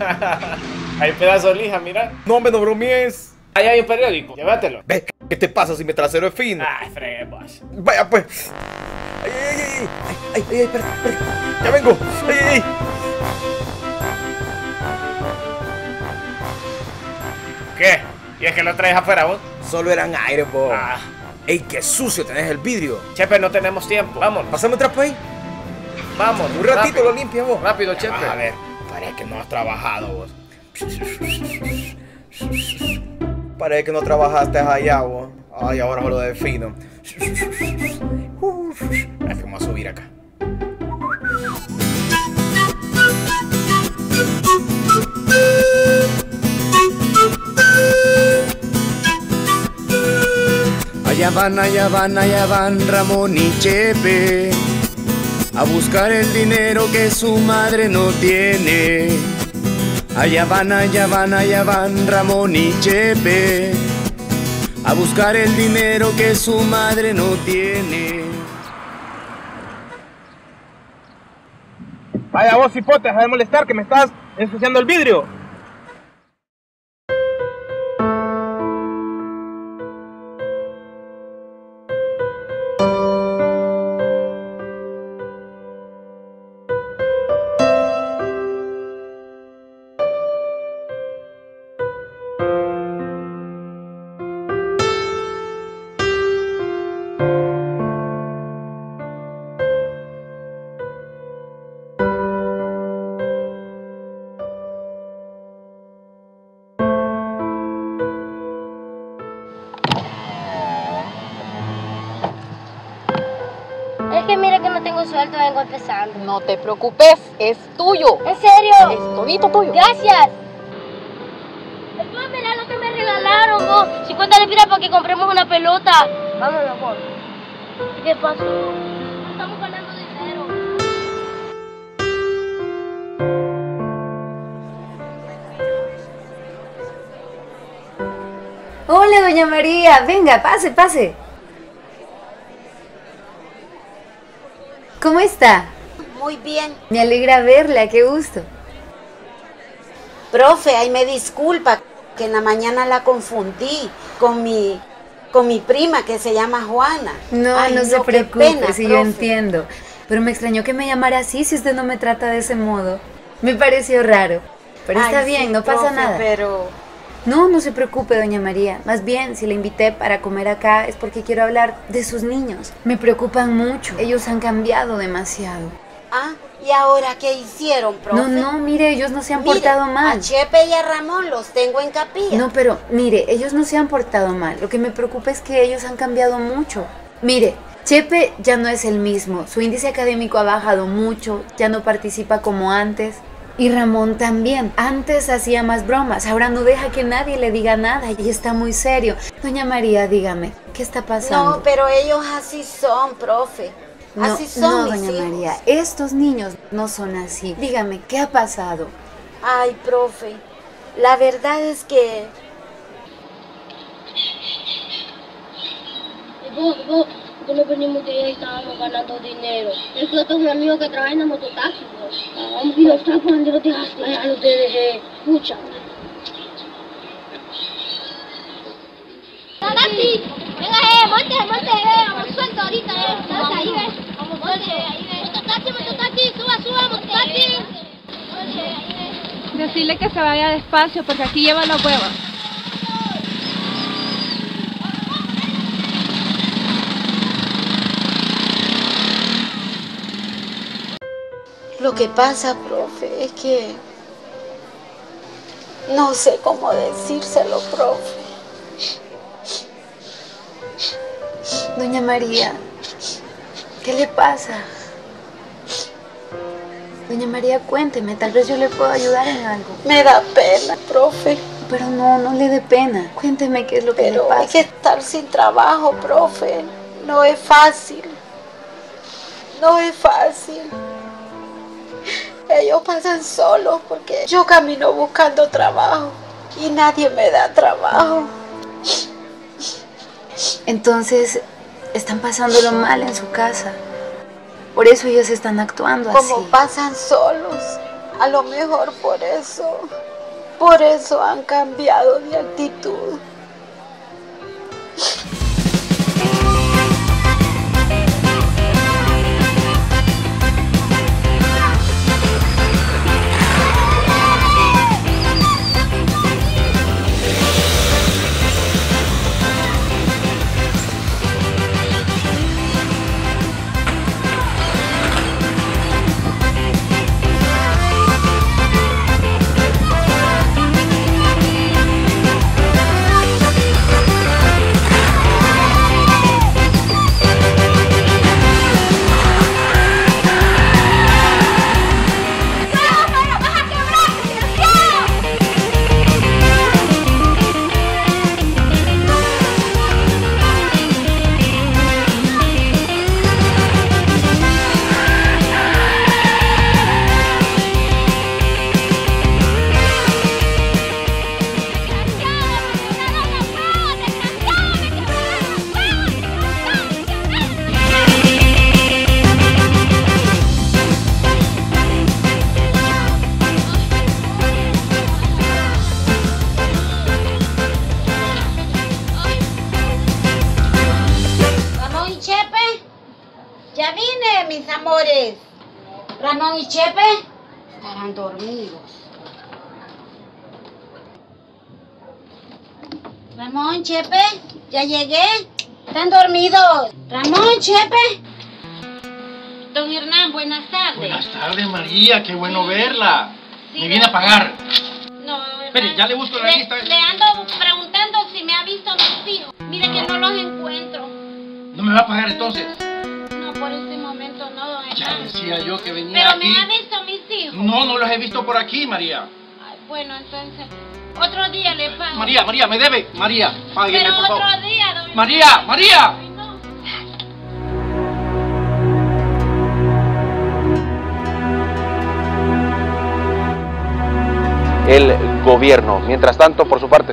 <laughs> Hay pedazo de lija, mira. No, hombre, no bromies. Ahí hay un periódico. Llévatelo. Ve, ¿qué te pasa si mi trasero es fino? Ay, fregues. Vaya pues. Ay, ay, ay, ay, ay, ay, ay, espera, espera. Ya vengo. Ay, ay, ay. ¿Qué? ¿Y es que lo traes afuera vos? Solo eran aire, vos. Ah. Ey, qué sucio tenés el vidrio. Chepe, no tenemos tiempo. Vamos. Pásame un trapo ahí. Vamos. Un ratito rápido. lo limpia vos. Rápido, Chepe. A ver, parece que no has trabajado vos. Parece que no trabajaste allá vos. Ay, ahora lo defino. Uf. Es que vamos a subir acá. Allá van, allá van, allá van Ramón y Chepe a buscar el dinero que su madre no tiene. Allá van, allá van, allá van Ramón y Chepe a buscar el dinero que su madre no tiene. Vaya vos, hipote, deja de molestar que me estás ensuciando el vidrio. No te preocupes, es tuyo. ¿En serio? Es todito tuyo. Gracias. Después mira lo que me regalaron, vos. 50 lempiras para que compremos una pelota. Vamos, amor. ¿Qué pasó? No estamos ganando dinero. Hola, doña María. Venga, pase, pase. ¿Cómo está? Muy bien. Me alegra verla, qué gusto. Profe, ahí me disculpa que en la mañana la confundí con mi con mi prima que se llama Juana. No, Ay, no se preocupe, pena, si yo entiendo. Pero me extrañó que me llamara así si usted no me trata de ese modo. Me pareció raro. Pero está bien, sí, no pasa nada. Pero No, no se preocupe, doña María. Más bien, si la invité para comer acá es porque quiero hablar de sus niños. Me preocupan mucho. Ellos han cambiado demasiado. ah, ¿y ahora qué hicieron, profe? No, no, mire, ellos no se han Mire, portado mal. A Chepe y a Ramón los tengo en capilla. No, pero mire, ellos no se han portado mal. Lo que me preocupa es que ellos han cambiado mucho. Mire, Chepe ya no es el mismo. Su índice académico ha bajado mucho, ya no participa como antes. Y Ramón también. Antes hacía más bromas, ahora no deja que nadie le diga nada y está muy serio. Doña María, dígame, ¿qué está pasando? No, pero ellos así son, profe. No, así son no, mis doña hijos. María, estos niños no son así. Dígame, ¿qué ha pasado? Ay, profe, la verdad es que Nos venimos de ahí y estábamos ganando dinero. Es que yo tengo un amigo que trabaja en la mototaxi, vos. Vamos, y los trapos, ¿dónde los dejaste? Allá los te dejé. Escucha. Taxi, venga, eh, monte, monte, eh, vamos suelto ahorita, eh, monte, ahí ves, vamos, monte, ahí ves, mototaxi, mototaxi, suba, suba, mototaxi. Decirle que se vaya despacio porque aquí lleva la hueva. Lo que pasa, profe, es que no sé cómo decírselo, profe. Doña María, ¿qué le pasa? Doña María, cuénteme, tal vez yo le puedo ayudar en algo. Me da pena, profe. Pero no, no le dé pena. Cuénteme qué es lo que le pasa. hay que estar sin trabajo, profe. No es fácil. No es fácil. Ellos pasan solos porque yo camino buscando trabajo y nadie me da trabajo. Entonces, están pasándolo mal en su casa. Por eso ellos están actuando así. Como pasan solos, a lo mejor por eso, por eso han cambiado de actitud. Ya vine, mis amores. Ramón y Chepe estarán dormidos. Ramón, Chepe, ya llegué. Están dormidos. Ramón, Chepe. Don Hernán, buenas tardes. Buenas tardes, María, qué bueno verla. Me viene a pagar. No, Espere, ya le busco la le, lista. le ando preguntando si me ha visto a mis hijos. Mire que no los encuentro. ¿No me va a pagar entonces? Ya decía yo que venía Pero aquí. me ha visto a mis hijos. No, no los he visto por aquí, María. Ay, bueno, entonces, otro día le pago. María, María, me debe. María, págueme, Pero por favor. otro día, don María, María. el gobierno. Mientras tanto, por su parte.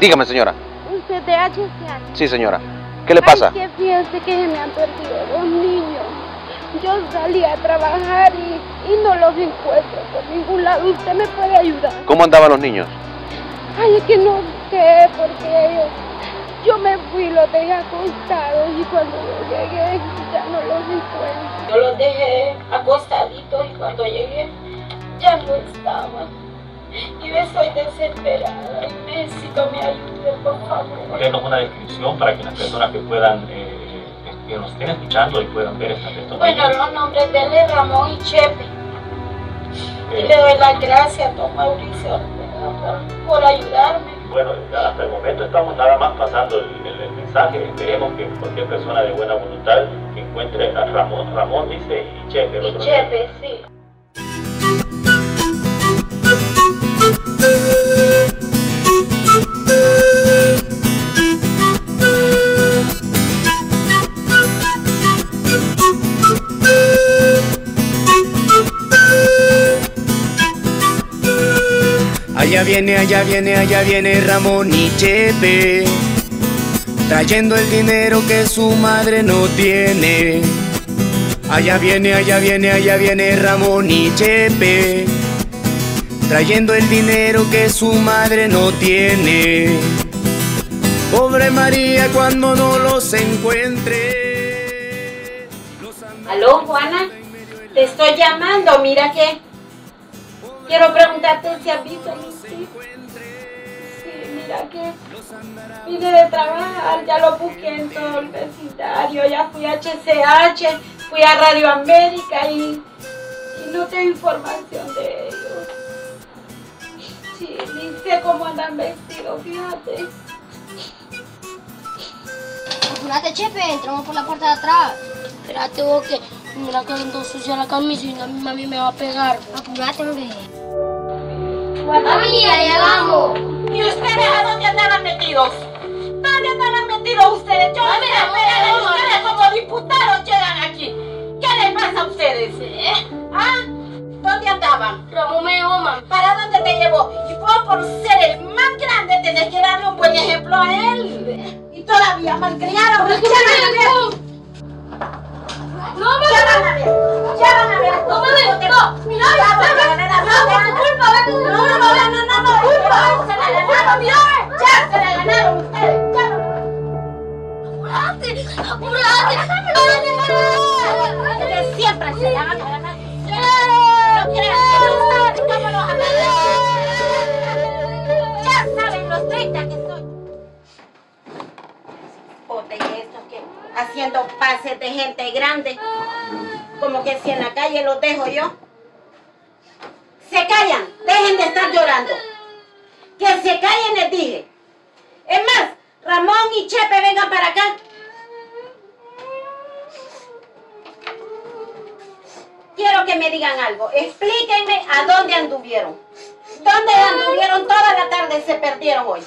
Dígame, señora. Usted de HCH. Sí, señora. ¿Qué le pasa? Ay, que fíjese que se me han perdido dos niños. Yo salí a trabajar y, y no los encuentro por ningún lado. ¿Usted me puede ayudar? ¿Cómo andaban los niños? Ay, es que no sé, porque ellos... Yo me fui, los dejé acostados y cuando yo llegué ya no los encuentro. Yo los dejé acostaditos y cuando llegué ya no estaban. Y yo estoy desesperada y necesito mi ayuda, por favor. Denos una descripción para que las personas que puedan, eh, que nos estén escuchando y puedan ver esta estos Bueno, los nombres de él es Ramón y Chepe. Y le doy las gracias a don Mauricio por, por ayudarme. Bueno, hasta el momento estamos nada más pasando el, el- el mensaje. Esperemos que cualquier persona de buena voluntad que encuentre a Ramón, Ramón dice, y Chepe, el Y otro Chepe, sí. Viene, allá viene, allá viene Ramón y Chepe, trayendo el dinero que su madre no tiene. Allá viene, allá viene, allá viene Ramón y Chepe, trayendo el dinero que su madre no tiene. Pobre María cuando no los encuentre. Aló, Juana, te estoy llamando, mira que quiero preguntarte si has visto. Sí, mira que vine de trabajar, ya lo busqué en todo el vecindario, ya fui a HCH, fui a Radio América y, y no tengo información de ellos. Sí, ni sé cómo andan vestidos, fíjate. Apurate, Chepe, entramos por la puerta de atrás. Espérate vos que mira que ando sucia la camisa y mi mami me va a pegar. Apurate, hombre. Mami, ya llegamos. ¿Y ustedes a dónde andaban metidos? ¿Dónde andaban metidos ustedes? Yo no sé, pero ustedes como diputados llegan aquí. ¿Qué les pasa a ustedes? ¿Ah? ¿Dónde andaban? Ramón me llevó, mami. ¿Para dónde te llevó? Y vos por ser el más grande tenés que darle un buen ejemplo a él. Y todavía malcriaron. A me ver. No, No, mami, no. No. No, no, no, no, no, no, no. Culpa. Se la ganaron, mira. Ya se la ganaron ustedes. Ya no. Apurate, apurate. Ustedes siempre se la van a ganar. No crean que no saben cómo los amigos. Ya saben los 30 que soy. Pote y estos que haciendo pases de gente grande. Como que si en la calle los dejo yo. Se callan, dejen de estar llorando. Que se callen les dije. Es más, Ramón y Chepe vengan para acá. Quiero que me digan algo. Explíquenme a dónde anduvieron. ¿Dónde anduvieron toda la tarde? Se perdieron hoy.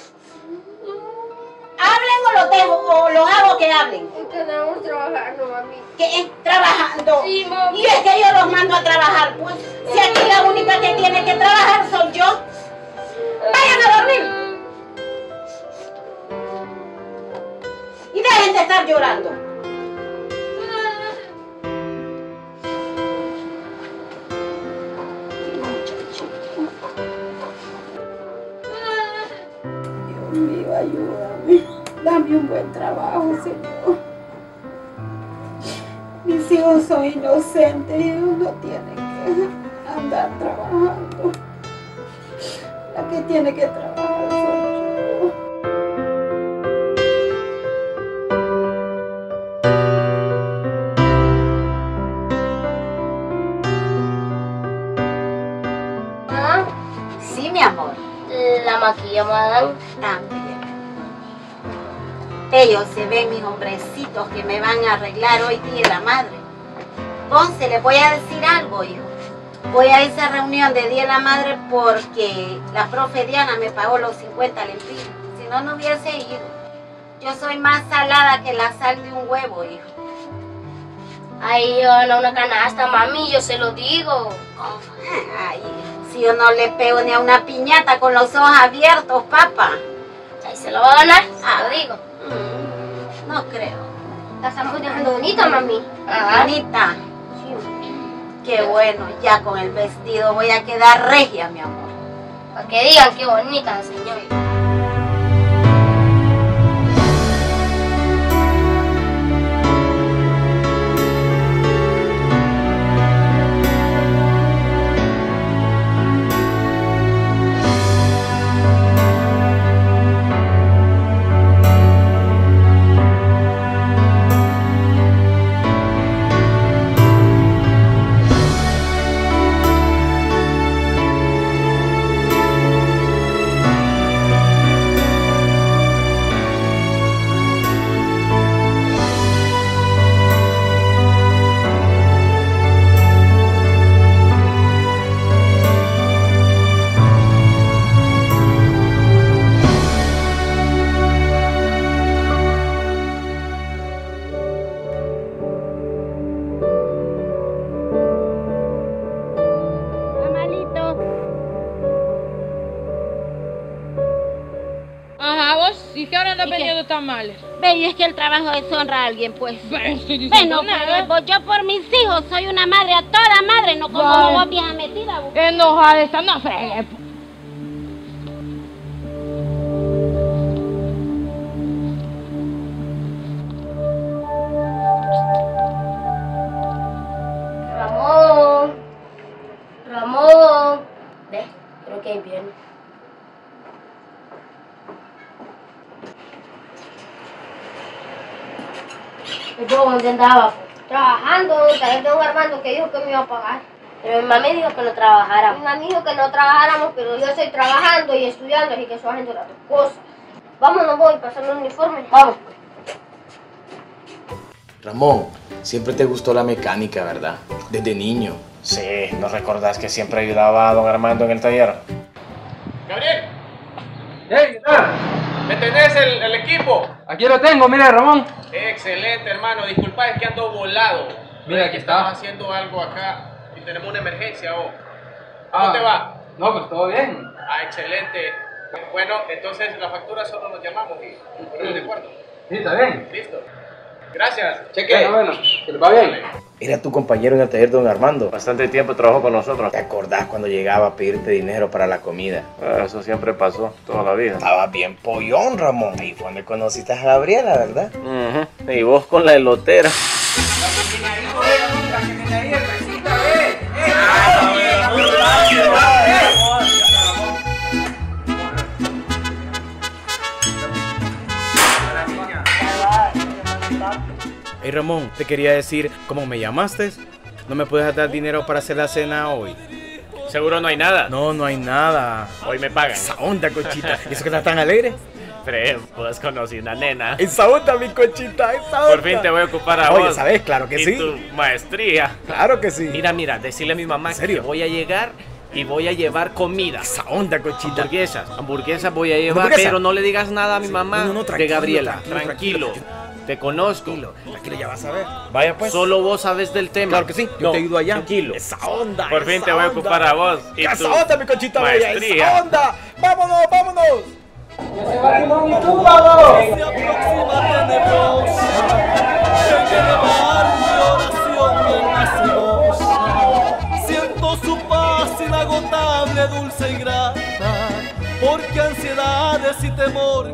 Hablen o los dejo o los hago que hablen. Tenemos trabajando, mami. Que es trabajando. Sí, mami. Y es que yo los mando a trabajar, pues. Si aquí la única que tiene que trabajar soy yo. Vayan a dormir. Y dejen de estar llorando. Dios mío, ayúdame. Dame un buen trabajo, Señor. Mis hijos son inocentes y ellos no tienen que andar trabajando. La que tiene que trabajar soy yo. Ah, Sí, mi amor. la maquilla, madame. También. Ellos se ven mis hombrecitos que me van a arreglar hoy día la madre. Entonces, les voy a decir algo, hijo. Voy a esa reunión de Día de la Madre porque la profe Diana me pagó los 50 lempiras. Si no, no hubiese ido. Yo soy más salada que la sal de un huevo, hijo. Ahí van a una canasta, mami, yo se lo digo. Ay, si yo no le pego ni a una piñata con los ojos abiertos, papá. Se lo va a ganar, se lo digo. No creo. La estamos dejando bonita, mami. Ajá. Bonita. Qué bueno, ya con el vestido voy a quedar regia, mi amor. Para que digan qué bonita, señor. Ajá, Ven, es que el trabajo deshonra a alguien, pues. Estoy Bueno, nada. pues, yo por mis hijos soy una madre a toda madre, no como vos vieja metida. Enojada está, no fregue. Dónde andaba? Trabajando, también tengo a Armando que dijo que me iba a pagar. Pero mi mamá me dijo que no trabajáramos. Mi mamá dijo que no trabajáramos, pero yo estoy trabajando y estudiando, así que estoy haciendo las dos cosas. Vámonos, voy, pasando el uniforme. Vamos. Ramón, siempre te gustó la mecánica, ¿verdad? Desde niño. Sí, ¿no recordás que siempre ayudaba a don Armando en el taller? Gabriel. Hey, ¿qué tal? ¿Me tenés el, el equipo? Aquí lo tengo, mira Ramón. Excelente, hermano. Disculpa, es que ando volado. Mira, aquí está. Estamos haciendo algo acá y tenemos una emergencia. Oh. Ah. ¿Cómo te va? No, pues todo bien. Ah, excelente. Bueno, entonces la factura solo nos llamamos y ponemos de acuerdo. Sí, está bien. Listo. Gracias. Cheque. bueno, que les va bien. Era tu compañero en el taller, don Armando. Bastante tiempo trabajó con nosotros. ¿Te acordás cuando llegaba a pedirte dinero para la comida? Ah, Eso siempre pasó, toda la vida. Estaba bien pollón, Ramón. Ahí fue donde conociste a Gabriela, ¿verdad? Ujú. Y vos con la elotera. Hey Ramón, te quería decir, ¿cómo me llamaste? ¿No me puedes dar dinero para hacer la cena hoy? Seguro no hay nada. No, no hay nada. Hoy me pagan. Esa onda, cochita. ¿Y eso que estás tan alegre? Pero, pues conocí una nena. Esa onda, mi cochita, esa onda. Por fin te voy a ocupar a Oye, vos. ¿sabes? Claro que y sí. tu maestría. Claro que sí. Mira, mira, decirle a mi mamá que voy a llegar y voy a llevar comida. Esa onda, cochita. Hamburguesas, hamburguesas voy a llevar, ¿Hamburguesa? pero no le digas nada a mi mamá No, no, no, de Gabriela. tranquilo, Tranquilo, tranquilo. Te conozco. Tranquilo, tranquilo, ya vas a ver. Vaya pues. Solo vos sabes del tema. Claro que sí, yo No, te ayudo allá. Tranquilo. Esa onda. Por fin te voy a ocupar a vos. y ¡Esa tu onda, mi cochita bella! maestría. ¡Esa onda! ¡Vámonos, vámonos! Siento su paz inagotable, dulce y grata, porque ansiedades y temor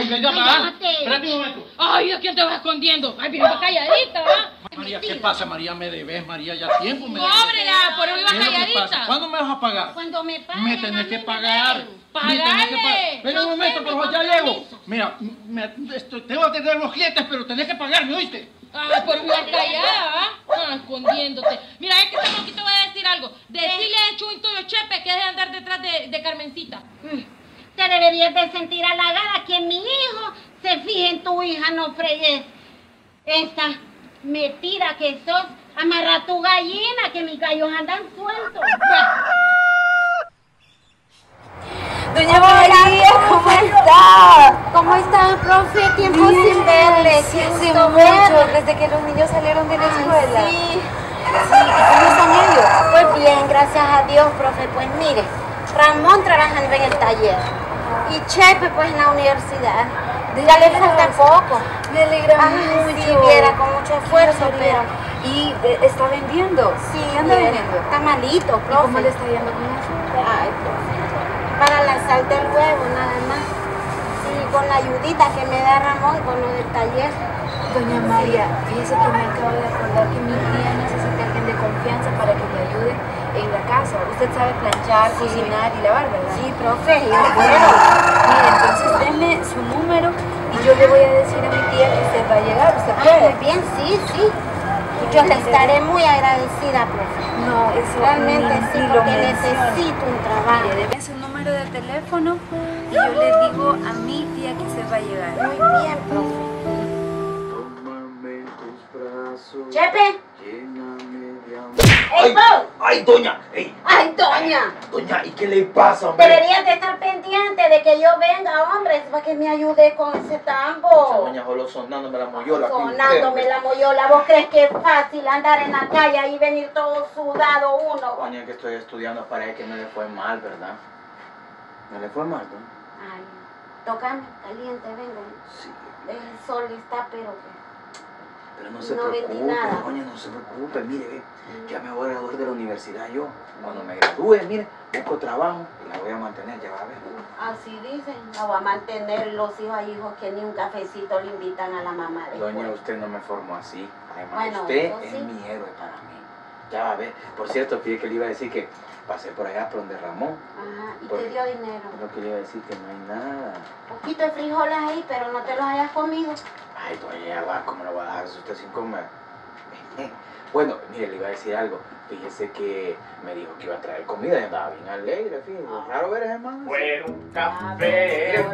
Ay, ven, llama. Espérate un momento. Ay, ¿a quién te vas escondiendo? Ay, bien, calladita, ¿va? María, ¿qué pasa, María? Me debes, María, ya tiempo me debes. Pobre, ya, por eso iba ¿Qué es lo que calladita. ¿Cuándo me vas a pagar? Cuando me paguen. Me tenés que pagar. Me tenés que ¡Pagarle! pagar. Ven un momento, por favor, ya llego. Mira, tengo que atender a los clientes, pero tenés que pagarme, ¿oíste? Ay, por ibas callada. Ah, escondiéndote. Mira, es que estamos aquí te voy a decir algo. Decirle a Chuy tuyo Chepe que deje de andar detrás de, de Carmencita. Te deberías de sentir halagada que mi hijo se fije en tu hija, no fregues. Esta metida que sos, amarra tu gallina, que mis gallos andan sueltos. Doña María, ¿cómo está? ¿Cómo está, profe? Tiempo Bien, sin verle. sí, gusto mucho, desde que los niños salieron de la Ay, escuela. sí. Sí, ¿y cómo están ellos? Pues bien, gracias a Dios, profe. Pues mire, Ramón trabajando en el taller y Chepe pues en la universidad. Ya le falta poco. Me alegra Ay, mucho. Si viera con mucho esfuerzo, pero... ¿Y eh, está vendiendo? Sí, ¿Qué anda vendiendo? Está malito, ¿Y profe. cómo le está yendo con eso? Ay, profe. Para la sal del huevo, nada más. Sí, con la ayudita que me da Ramón con lo del taller. Doña María, fíjese que me acabo de acordar que mi tía necesita confianza para que le ayude en la casa. Usted sabe planchar, cocinar y lavar, ¿verdad? Sí, profe, yo bueno. Mire, entonces denme su número y yo le voy a decir a mi tía que usted va a llegar. ¿Usted Ah, puede? muy bien, sí, sí. Yo le estaré muy agradecida, profe. No, eso Realmente ni- sí, porque necesito un trabajo. Deme su número de teléfono y yo le digo a mi tía que usted va a llegar. Muy bien, profe. Chepe. ¡Ay! Paul! ¡Ay, doña! ¡Ey! ¡Ay, doña! Doña, ¿y qué le pasa, hombre? Deberías de estar pendiente de que yo venga, hombre, para que me ayude con ese tambo. doña solo sonándome la moyola. Sonándome la moyola. ¿Vos crees que es fácil andar en la calle y venir todo sudado uno? Doña, que estoy estudiando para que no le fue mal, ¿verdad? ¿No le fue mal, doña? Ay, tócame, caliente, vengo. Sí. El sol está, pero... Pero no se No vendí preocupe, nada. doña, no se preocupe, mire, ve, ya me voy a graduar de la universidad yo. Cuando me gradúe, mire, busco trabajo y la voy a mantener, ya va a ver. Así dicen, la va a mantener los hijos a hijos que ni un cafecito le invitan a la mamá de Doña, usted no me formó así. Además, Bueno, usted es mi héroe para mí. Ya va a ver. Por cierto, fíjate que le iba a decir que pasé por allá por donde Ramón. Ajá, y te dio dinero. Lo que le iba a decir que no hay nada. Poquito de frijoles ahí, pero no te los hayas comido. Ay, doña, ya va, ¿cómo lo va a dejar si usted sin comer? <laughs> Bueno, mire, le iba a decir algo. Fíjese que me dijo que iba a traer comida y andaba bien alegre, fíjese. Raro ver a man. Fue un café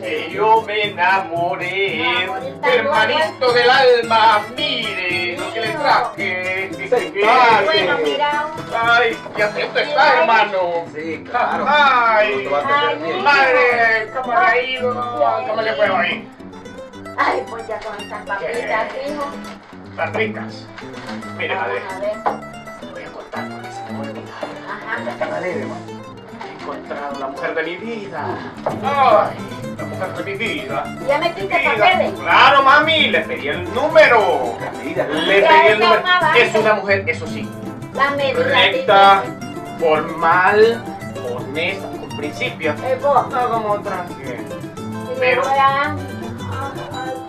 que yo me enamoré. Hermanito del alma, mire lo que le traje. Bueno, mira. Ay, qué atento está, hermano. Sí, claro. Ay, madre, ¿cómo le ha ido? ¿Cómo le fue hoy? Ay, pues ya con estas papitas, hijo. Están ricas. Mire, madre, A ver. voy a contar porque se me olvidó. Ajá. Tan alegre. He encontrado la mujer de mi vida. Ay, la mujer de mi vida. ¿Ya metiste papeles? Claro, mami, le pedí el número. Le Ya pedí el está número. Es una mujer, eso sí, La medida. recta, formal, honesta, con principios. Eh. No como otra que... Pero.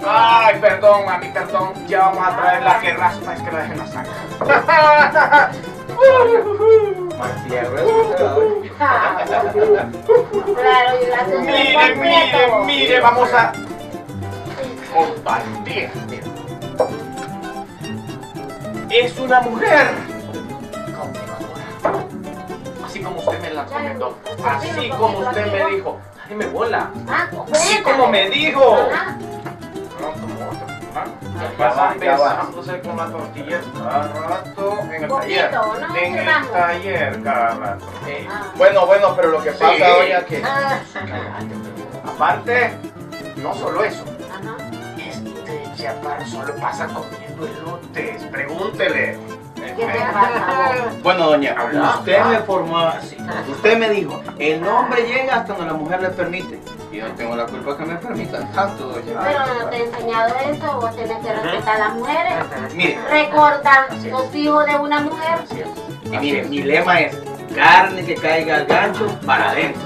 Ay, perdón, mami, perdón. Ya vamos a traer la que raspa, es que la dejen la saca. <laughs> Claro, Mire, mire, mire, vamos a compartir. Es una mujer. Así como usted me la comentó. Así como usted me dijo. Ay, me bola. Ah, Así como me dijo. Ya va, van ya va. besándose con la tortilla cada rato en el Poquito, taller. ¿no? En el taller cada rato. Bueno, bueno, pero lo que pasa, Sí. doña, que... Ah, Aparte, no solo eso. Ajá. Este chaparro solo pasa comiendo elotes. Pregúntele. ¿Qué te pasa? Bueno, doña, usted me formó así. Usted me dijo, el hombre llega hasta donde la mujer le permite. Y yo no tengo la culpa que me permitan tanto, doña. Pero no te he enseñado eso, vos tenés que respetar a las mujeres. Mire, Recorda, sos hijo de una mujer. y mire, mi lema es carne que caiga al gancho para adentro.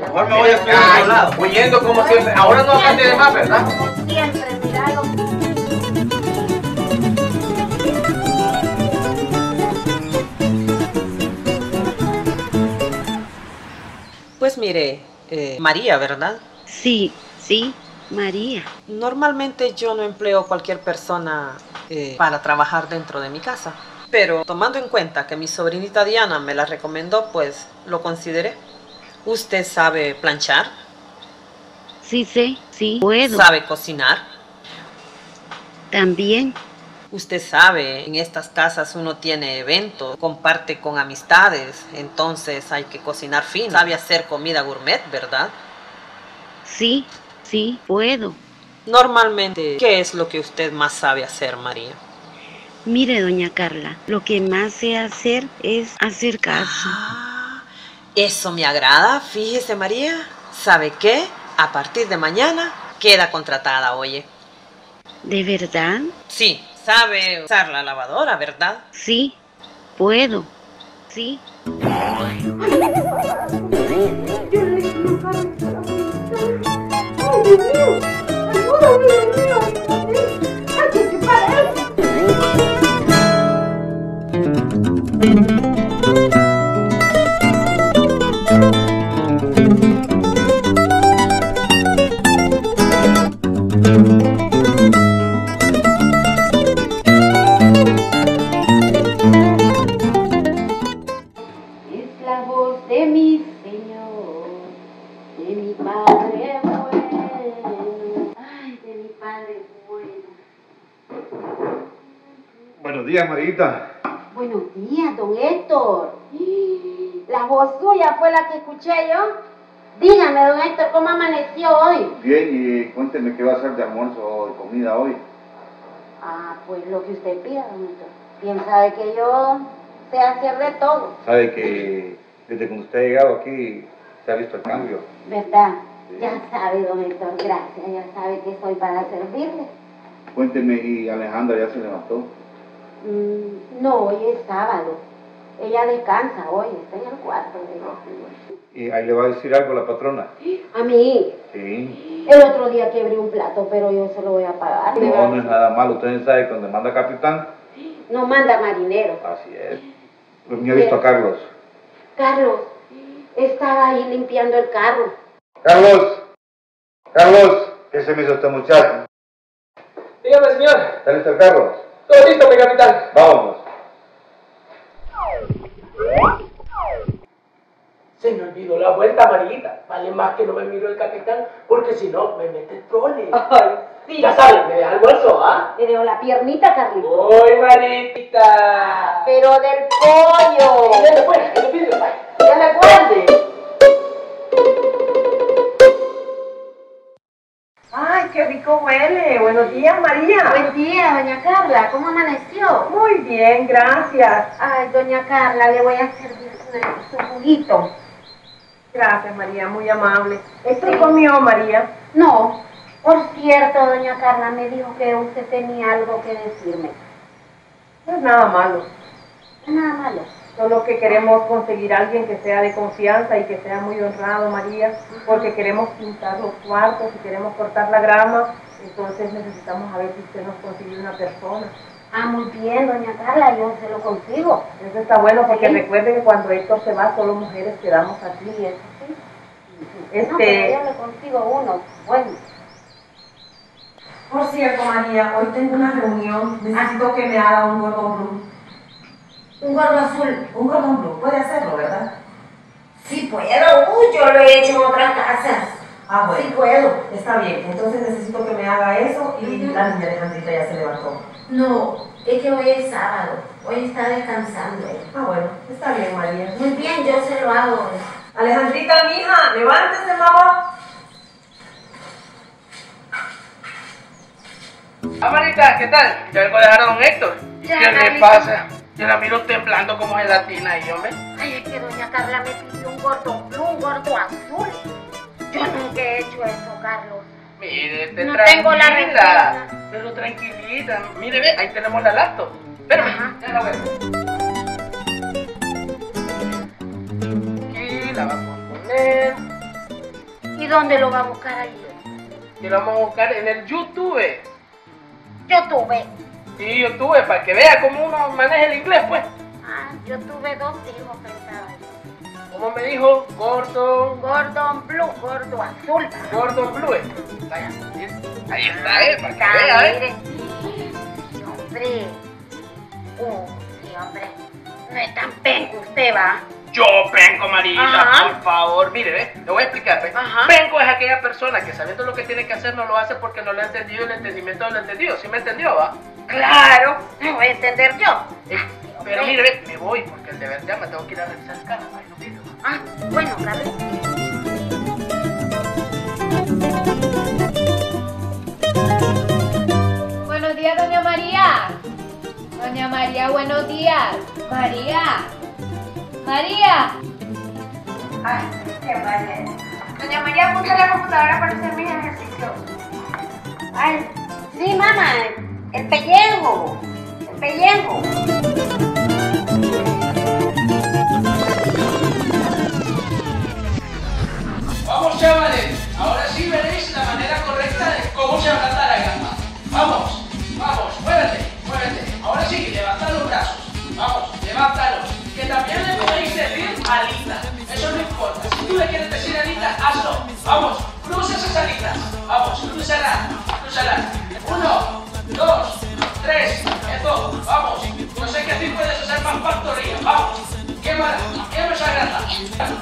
Mejor me voy a quedar a lado. huyendo como siempre. Ahora no aprende de más, ¿verdad? Como siempre, miralo. Pues mire, eh, María, ¿verdad? Sí, sí, María. Normalmente yo no empleo cualquier persona eh, para trabajar dentro de mi casa. Pero tomando en cuenta que mi sobrinita Diana me la recomendó, pues lo consideré. ¿Usted sabe planchar? Sí, sí, sí, puedo. ¿Sabe cocinar? También. Usted sabe, en estas casas uno tiene eventos, comparte con amistades, entonces hay que cocinar fino. Sabe hacer comida gourmet, ¿verdad? Sí, sí, puedo. Normalmente, ¿qué es lo que usted más sabe hacer, María? Mire, doña Carla, lo que más sé hacer es hacer caso. Eso me agrada, fíjese María. ¿Sabe qué? A partir de mañana queda contratada, oye. ¿De verdad? Sí, sabe usar la lavadora, ¿verdad? Sí, puedo. Sí. Buenos días, Marita. Buenos días, don Héctor. La voz suya fue la que escuché yo. Dígame, don Héctor, ¿cómo amaneció hoy? Bien, y cuénteme qué va a hacer de almuerzo o de comida hoy. Ah, pues lo que usted pida, don Héctor. Bien sabe que yo sé hacer de todo, Sabe que desde cuando usted ha llegado aquí se ha visto el cambio. ¿verdad? Ya sabe, don Héctor, gracias. Ya sabe que estoy para servirle. Cuénteme, ¿y Alejandra ya se levantó? Mm, no, hoy es sábado. Ella descansa hoy, está en el cuarto. ¿Y ahí le va a decir algo la patrona? A mí, Sí. el otro día quebré un plato, pero yo se lo voy a pagar. No, no es nada malo. Ustedes saben que donde manda capitán, No manda marinero. así es. Pues me ha visto a Carlos. Carlos, estaba ahí limpiando el carro. Carlos, Carlos, ¿qué se me hizo este muchacho? Dígame, señor. ¿Está listo el carro? Todo listo, mi capitán. Vámonos. Se me olvidó la vuelta, Marita. Vale más que no me miro el capitán, porque si no, me mete el trole. Ay, sí. Ya sabes, me deja almuerzo, ¿ah? Le dejo la piernita, Carlito. ¡Uy, Marita! Pero del pollo. Pues, que le pido, pues. Ya me guarde. Qué rico huele! Buenos días, María. Buen día, doña Carla. ¿Cómo amaneció? Muy bien, gracias. Ay, doña Carla, le voy a servir su, su juguito. Gracias, María, muy amable. ¿Esto comió, María? No. Por cierto, doña Carla me dijo que usted tenía algo que decirme. No es nada malo. Nada malo. Solo que queremos conseguir a alguien que sea de confianza y que sea muy honrado, María, porque queremos pintar los cuartos y queremos cortar la grama. Entonces necesitamos a ver si usted nos consigue una persona. Ah, muy bien, doña Carla, yo se lo consigo. Eso está bueno porque Sí. recuerde que cuando Héctor se va, solo mujeres quedamos aquí. Sí, eso sí. Este, No, pero yo le consigo uno. Bueno. Por cierto, María, hoy tengo una reunión. Necesito que me haga un blue. Un gordo azul. Un gordón blue. Puede hacerlo, ¿verdad? Sí puedo. Uy, yo lo he hecho en otras casas. Ah, bueno. Sí puedo. Está bien. Entonces necesito que me haga eso y la niña Alejandrita ya se levantó. No, es que hoy es sábado. Hoy está descansando ella. Ah, bueno. Está bien, María. Muy bien, yo se lo hago. Alejandrita, mija, levántese, mamá. Ah, Marita, ¿qué tal? Ya vengo a dejar a don Héctor. Ya, ¿Qué le pasa? Yo la miro temblando como gelatina ahí, hombre. Ay, es que doña Carla me pidió un gordo blue, un gordo azul. Yo nunca he hecho eso, Carlos. Mire, te No tengo la respuesta. Pero tranquilita. Mire, ve, ahí tenemos la laptop. Espérame, ya la voy. Aquí la vamos a poner. ¿Y dónde lo va a buscar ahí? Y la vamos a buscar en el YouTube. Yo tuve. Sí, para que vea cómo uno maneja el inglés, pues. Ah, yo tuve dos hijos pensados. Como me dijo, Gordon. Gordon blue, gordo azul. Gordon Blue. Vaya, Ahí está, eh, para que vea, eh. Sí, hombre. Uh, sí, hombre. No es tan penco usted, va. Yo vengo, Marita, por favor. Mire, ve, le voy a explicar. ve. Ajá. Vengo es aquella persona que sabiendo lo que tiene que hacer no lo hace porque no lo ha entendido el entendimiento ha entendido. ¿Sí me entendió, va? Claro, no voy a entender yo. Eh, pero mire, me voy porque el deber ya me tengo que ir a revisar el carro. Ay, no pido. Ah, bueno, Carlos. Buenos días, doña María. Doña María, buenos días. María. María. Ay, qué vale. Doña María, puse la computadora para hacer mis ejercicios. Ay, sí, mamá, el pellejo. El pellejo. Vamos, chavales. Ahora sí veréis la manera correcta de cómo se ablanda la gama. Vamos, vamos, muévete, muévete. Ahora sí, levanta los brazos. Vamos, levántalos. Que también le podéis decir alita. Eso no importa. Si tú le quieres decir alita, hazlo. Vamos, cruza esas alitas. Vamos, cruzala, cruzala. Uno, dos, tres. Eso, vamos. Yo sé que así puedes hacer más pantorrilla. Vamos, quémala, quema esa grasa.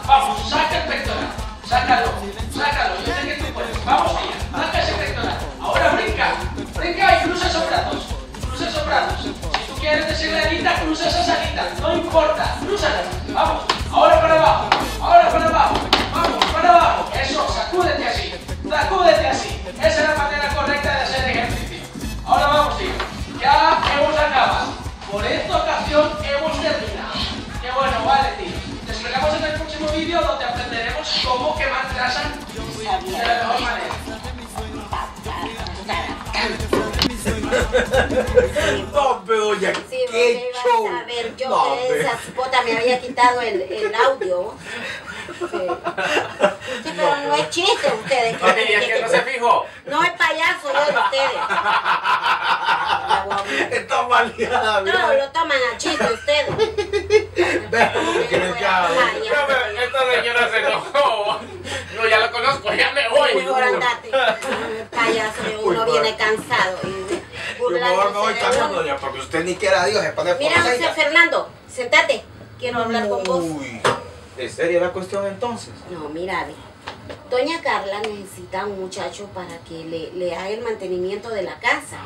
Vamos, saca el pectoral. Sácalo, sácalo, yo sé que tú puedes. Vamos, niña, saca ese pectoral. Ahora brinca, brinca y cruza esos brazos. Cruza esos brazos. Si tú quieres decirle alita, cruza esas alitas. No importa, crúzalas. Vamos, ahora para abajo, ahora para abajo. Vamos, para abajo. Eso, sacúdete así, sacúdete así. Esa es la manera correcta. Ahora vamos, tío. Ya hemos acabado. Por esta ocasión hemos terminado. Qué bueno, vale, tío. Te esperamos en el próximo vídeo donde aprenderemos cómo quemar grasa de la mejor manera. <laughs> No, hombre, doña, Sí, qué show. a ver yo No, que hombre. esa cipota me había quitado el, el audio. Sí. Sí, pero no es chiste ustedes. que- Oye, ¿y es que no se fijó? No es payaso yo de ustedes. Está maleada, No, lo toman a chiste ustedes. Ya, Ya Esta señora se enojó. No, ya lo conozco, ya me voy. Mejor andate. Payaso, uno viene cansado. Y Yo mejor me voy uno. doña, porque usted ni quiera a Dios, Mira, José. Fernando, sentate. Quiero hablar con vos. Uy, ¿es seria la cuestión entonces? No, mira. Doña Carla necesita un muchacho para que le, le haga el mantenimiento de la casa.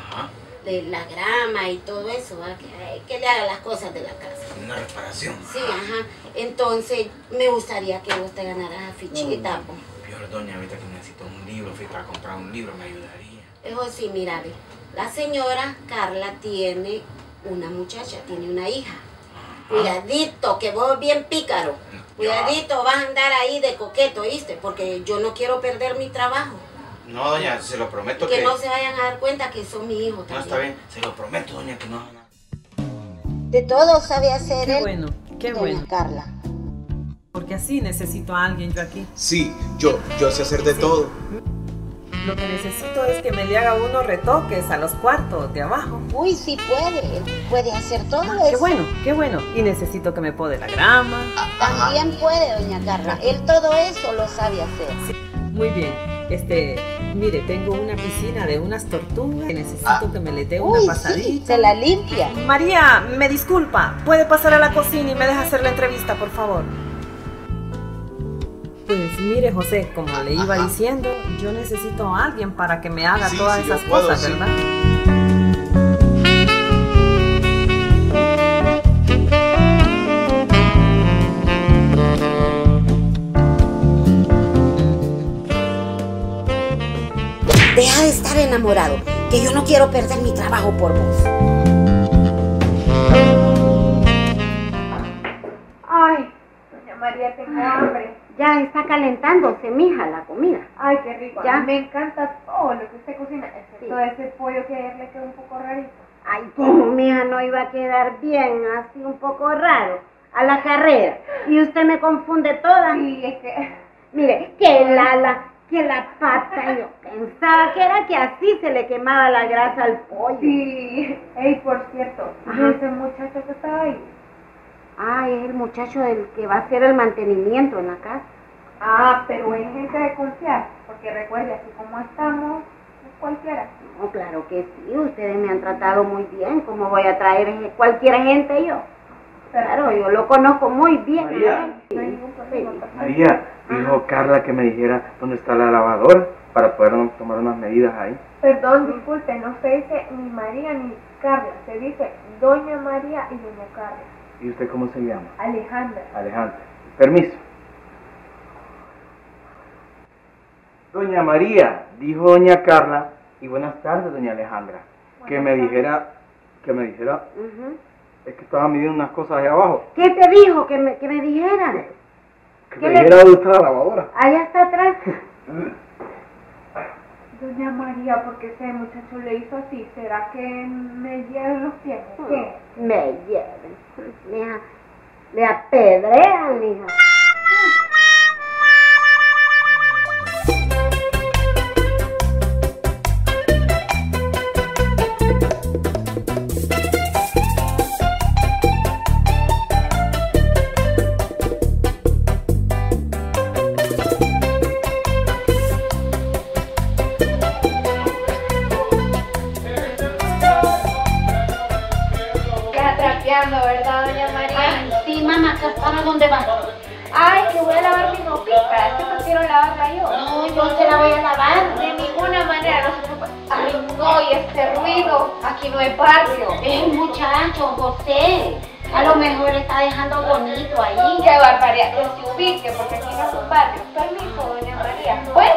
De la grama y todo eso. Que, que le haga las cosas de la casa. Una reparación. Sí, ajá. Entonces, me gustaría que vos te ganaras fichita, pues. Peor, doña, ahorita que necesito un libro, fui para comprar un libro, me ayudaría. Eso sí, mira. La señora Carla tiene una muchacha, tiene una hija. Cuidadito, que vos bien pícaro. Cuidadito, vas a andar ahí de coqueto, ¿oíste? Porque yo no quiero perder mi trabajo. No, doña, se lo prometo Que que... no se vayan a dar cuenta que son mi hijo No, también. está bien, se lo prometo, doña, que no... De todo sabe hacer Qué él. bueno, qué Doña bueno. Carla. Porque así necesito a alguien yo aquí. Sí, yo, yo sé hacer de todo. Lo que necesito es que me le haga unos retoques a los cuartos de abajo. Uy, sí puede. Puede hacer todo Ah, eso. Qué bueno, qué bueno. Y necesito que me pode la grama. También puede, doña Carla. Él todo eso lo sabe hacer. Muy bien. Este, mire, tengo una piscina de unas tortugas. que Necesito que me le dé una pasadita. sí, se la limpia. María, me disculpa. ¿Puede pasar a la cocina y me deja hacer la entrevista, por favor? Pues mire, José, como le iba diciendo, yo necesito a alguien para que me haga Sí, todas sí, esas puedo, cosas, sí. ¿verdad? Deja de estar enamorado, que yo no quiero perder mi trabajo por vos. Ay, doña María, tengo hambre. Ya está calentándose, mija, la comida. Ay, qué rico. Ya. A mí Me encanta todo lo que usted cocina, excepto ese pollo que ayer le quedó un poco rarito. Ay, como mija no iba a quedar bien, así un poco raro, a la carrera. Y usted me confunde toda. Sí, es que... <laughs> Mire, que la, la, que la pata, yo pensaba que era que así se le quemaba la grasa al pollo. Sí. Ey, por cierto, Ajá. ese muchacho que estaba ahí. Ay, es el muchacho del que va a hacer el mantenimiento en la casa. Ah, pero es gente de confiar, porque recuerde, así como estamos, es cualquiera. No, claro que sí, ustedes me han tratado muy bien, ¿cómo voy a traer cualquier gente yo? Claro, yo lo conozco muy bien. María. a él. No hay ningún problema. María, dijo Carla que me dijera dónde está la lavadora para poder tomar unas medidas ahí. Perdón, disculpe, no se dice ni María ni Carla, se dice Doña María y Doña Carla. ¿Y usted cómo se llama? Alejandra. Alejandra. Permiso. Doña María, dijo doña Carla, y buenas tardes, doña Alejandra, que me dijera, que me dijera, es que estaba midiendo unas cosas ahí abajo, ¿Qué te dijo que me, que me dijera? que ¿Qué me le- dijera dónde está la lavadora. Allá está atrás. <laughs> Doña María, porque ese muchacho le hizo así, ¿será que me lleven los pies? ¿Qué? Me lleven. Mija, le apedrean, mija. Mejor está dejando bonito ahí. Qué barbaridad, que se ubique, porque aquí no es un barrio. Permiso, Doña María. ¿Puedes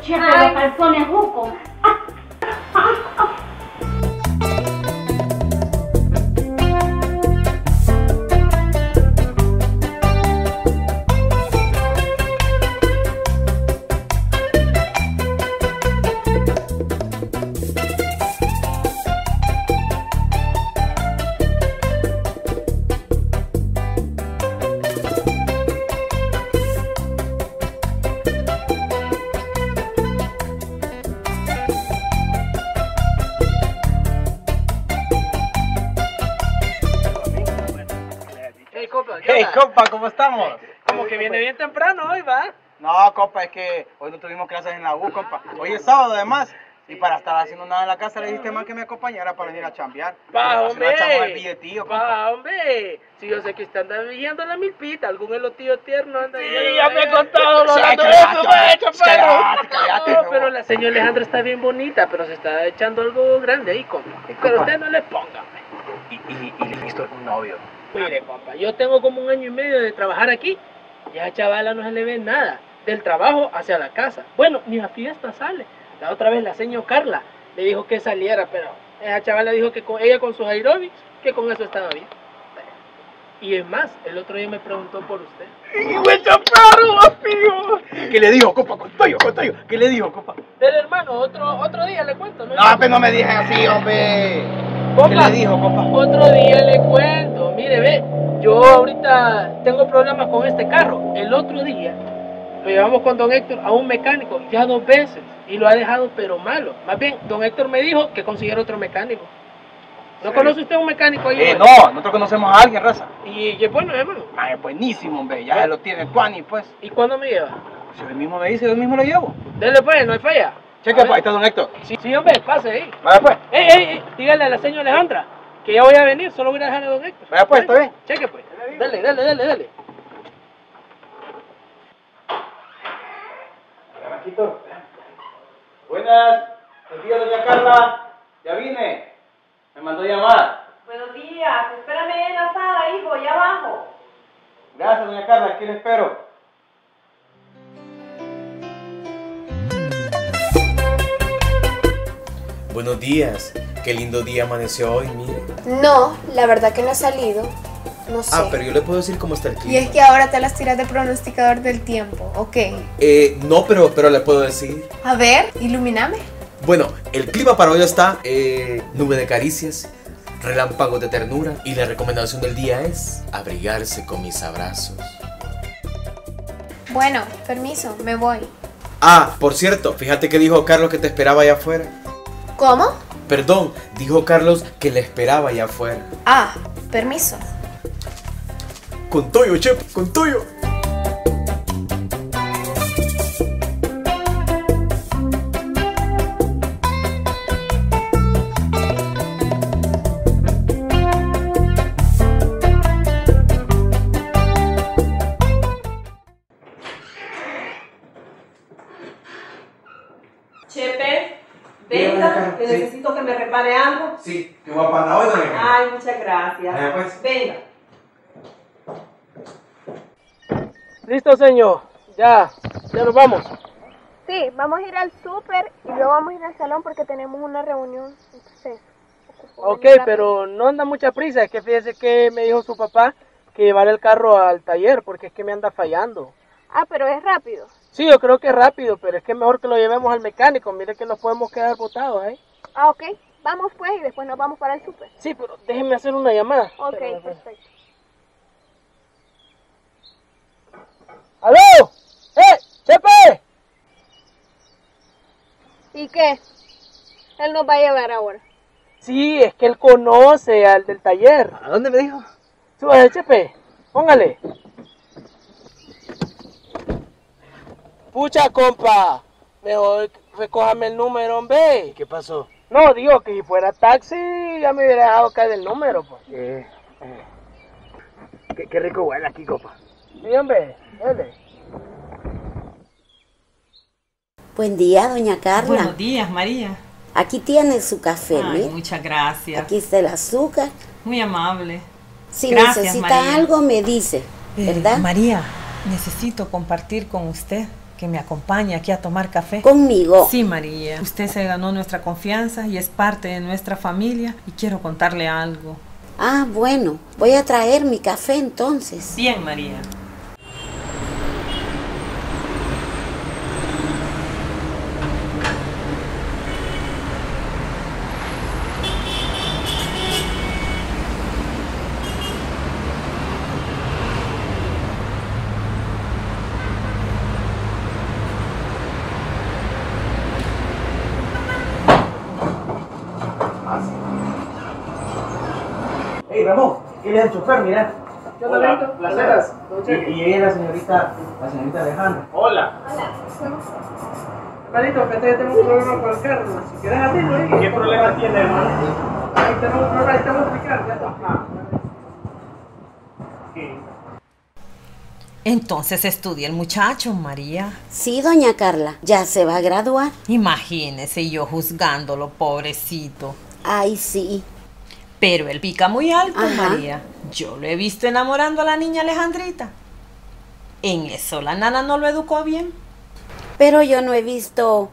le dio el chepe Ay. los Como que viene bien temprano hoy, ¿va? No, compa, es que hoy no tuvimos clases en la U, compa. Hoy es sábado, además. Y para estar haciendo nada en la casa le dijiste más que me acompañara para venir a chambear. Va, Así no echamos el hombre. billetillo, compa. Va, hombre. Si yo sé que usted anda viendo la milpita, algún elotillo tierno anda Sí, ya me he contado lo Sí, hablando de eso, chaparro. No, pero la señora Alejandra está bien bonita, pero se está echando algo grande ahí, compa. Pero usted no le ponga, hombre. Y, y, y le he visto algún novio. Mire, compa, yo tengo como un año y medio de trabajar aquí. Y a esa chavala no se le ve nada. Del trabajo hacia la casa. Bueno, ni a fiesta sale. La otra vez la señora Carla le dijo que saliera, pero esa chavala dijo que con ella con sus aeróbics, que con eso estaba bien. Y es más, el otro día me preguntó por usted. ¡Hijo chaparro, amigo! ¿Qué le dijo, compa? Con toyo, con toyo. ¿Qué le dijo, compa? Del hermano, otro, otro día le cuento, ¿no? No, pero no me digas así, hombre. ¿Qué le dijo, compa? Otro día le cuento. Mire, ve, yo ahorita tengo problemas con este carro. El otro día lo llevamos con don Héctor a un mecánico ya dos veces y lo ha dejado pero malo. Más bien, don Héctor me dijo que consiguiera otro mecánico. ¿No conoce usted un mecánico ahí? Eh, no, nosotros conocemos a alguien, raza. ¿Y qué bueno, hermano? Ah, es buenísimo, hombre. Ya lo tiene Tuani, pues. ¿Y cuándo me lleva? Si él mismo me dice, yo mismo lo llevo. Dele pues, no hay falla. Cheque, pues, ahí está don Héctor. Sí, sí, hombre, pase ahí. Vaya, pues. ¡Ey, ey, ey! Dígale a la señora Alejandra que ya voy a venir, solo voy a dejar a don Héctor. Vaya, pues, está bien. Cheque pues. Dale, dale, dale, dale. Marquito. Buenas. Buen día, doña Carla. Ya vine. Me mandó llamar. Buenos días. Espérame en la sala, hijo, ya abajo. Gracias, doña Carla. Aquí le espero. Buenos días. Qué lindo día amaneció hoy, mire. No, la verdad que no he salido. No sé. Ah, pero yo le puedo decir cómo está el clima. Y es que ahora te las tiras de pronosticador del tiempo. Ok. Eh, no, pero, pero le puedo decir. A ver, ilumíname. Bueno, el clima para hoy está eh, nube de caricias, relámpagos de ternura y la recomendación del día es abrigarse con mis abrazos. Bueno, permiso, me voy. Ah, por cierto, fíjate que dijo Carlos que te esperaba allá afuera. ¿Cómo? Perdón, dijo Carlos que le esperaba allá afuera. Ah, permiso. Con tuyo, chef, con tuyo. Sí, qué guapa anda hoy, doña Carla. Ay, muchas gracias. Pues. Venga. Listo, señor. Ya, ya nos vamos. Sí, vamos a ir al súper y luego vamos a ir al salón porque tenemos una reunión. Entonces, Ok, pero no anda mucha prisa. Es que fíjese que me dijo su papá que llevar el carro al taller porque es que me anda fallando. Ah, pero es rápido. Sí, yo creo que es rápido, pero es que mejor que lo llevemos al mecánico. Mire que nos podemos quedar botados, ¿eh? Ah, ok. Vamos pues y después nos vamos para el súper. Sí, pero déjeme hacer una llamada. Ok, Espérame, perfecto. ¡Aló! ¡Eh! ¡Chepe! ¿Y qué? Él nos va a llevar ahora. Sí, es que él conoce al del taller. ¿A dónde me dijo? Súbase, Chepe. Póngale. Pucha, compa. Mejor recójame el número, hombre. ¿Qué pasó? No, digo que si fuera taxi ya me hubiera dejado caer el número, pues. Eh, eh. Qué, qué rico huele aquí, copa. Sí, hombre. Dale. Buen día, doña Carla. Buenos días, María. Aquí tiene su café, Ay, ¿ve? muchas gracias. Aquí está el azúcar. Muy amable. Si Gracias, necesita María. algo, me dice, Eh, ¿verdad? María, necesito compartir con usted que me acompañe aquí a tomar café. ¿Conmigo? Sí, María. Usted se ganó nuestra confianza y es parte de nuestra familia y quiero contarle algo. Ah, bueno. Voy a traer mi café entonces. Bien, María. Él es el chofer, mira. ¿Qué onda, Benito? Placeras. Y, y ella es la señorita, la señorita Alejandra. Hola. Manito, que yo tengo un problema con el carro. Si quieres abrirlo ahí. ¿Qué problema tiene, hermano? Ahí tenemos un problema, ahí te voy a explicar. Ya está. Entonces estudia el muchacho, María. Sí, doña Carla. Ya se va a graduar. Imagínese yo juzgándolo, pobrecito. Ay, sí. Pero él pica muy alto, Ajá. María. Yo lo he visto enamorando a la niña Alejandrita. En eso la nana no lo educó bien. Pero yo no he visto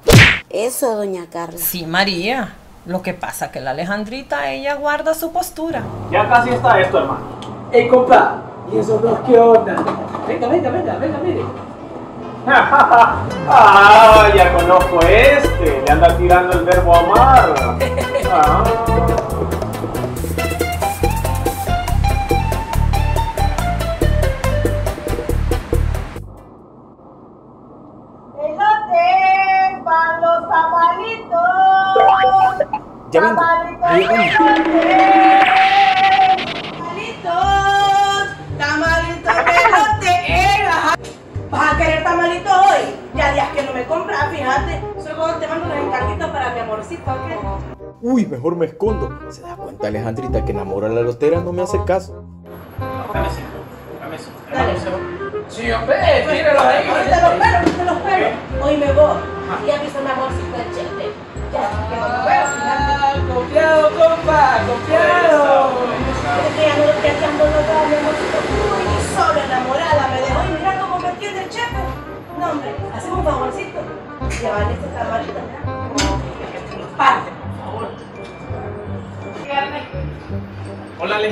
eso, doña Carla. Sí, María. Lo que pasa que la Alejandrita, ella guarda su postura. Ya casi está esto, hermano. Ey, compa. ¿Y esos dos qué onda? Venga, venga, venga, venga, mire. <laughs> ah, ya conozco este. Le anda tirando el verbo amar. Ah. Tamalitos, tamalitos. ¿Vas a querer tamalitos hoy? Ya días que no me compras, fíjate. Solo te mando los encarguitos para mi amorcito. Uy, mejor me escondo. ¿Se da cuenta Alejandrita que enamora a la lotera? No me hace caso.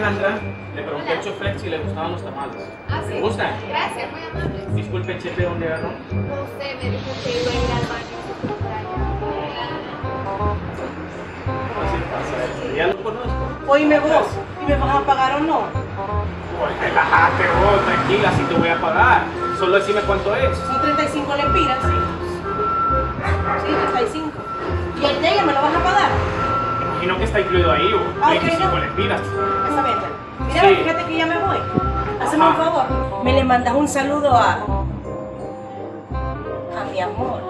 Alejandra. Le pregunté al chofer si le gustaban los tamales. Ah, sí. ¿Le gustan? Gracias, muy amable. Disculpe, Chepe, ¿dónde agarró? No sé, me dijo que iba a ir al baño. Así pasa. Ya lo conozco. Hoy me voy. ¿Y me vas a pagar o no? Relájate vos, tranquila, si te voy a pagar. Solo decime cuánto es. Son 35 lempiras, sí. Sí, 35. ¿Y el de ella me lo vas a pagar? Imagino que está incluido ahí, o Ah, ok, 25 no. lempiras. Venta. Mira, Sí. fíjate que ya me voy. Hazme un favor. Me le mandas un saludo a. a mi amor.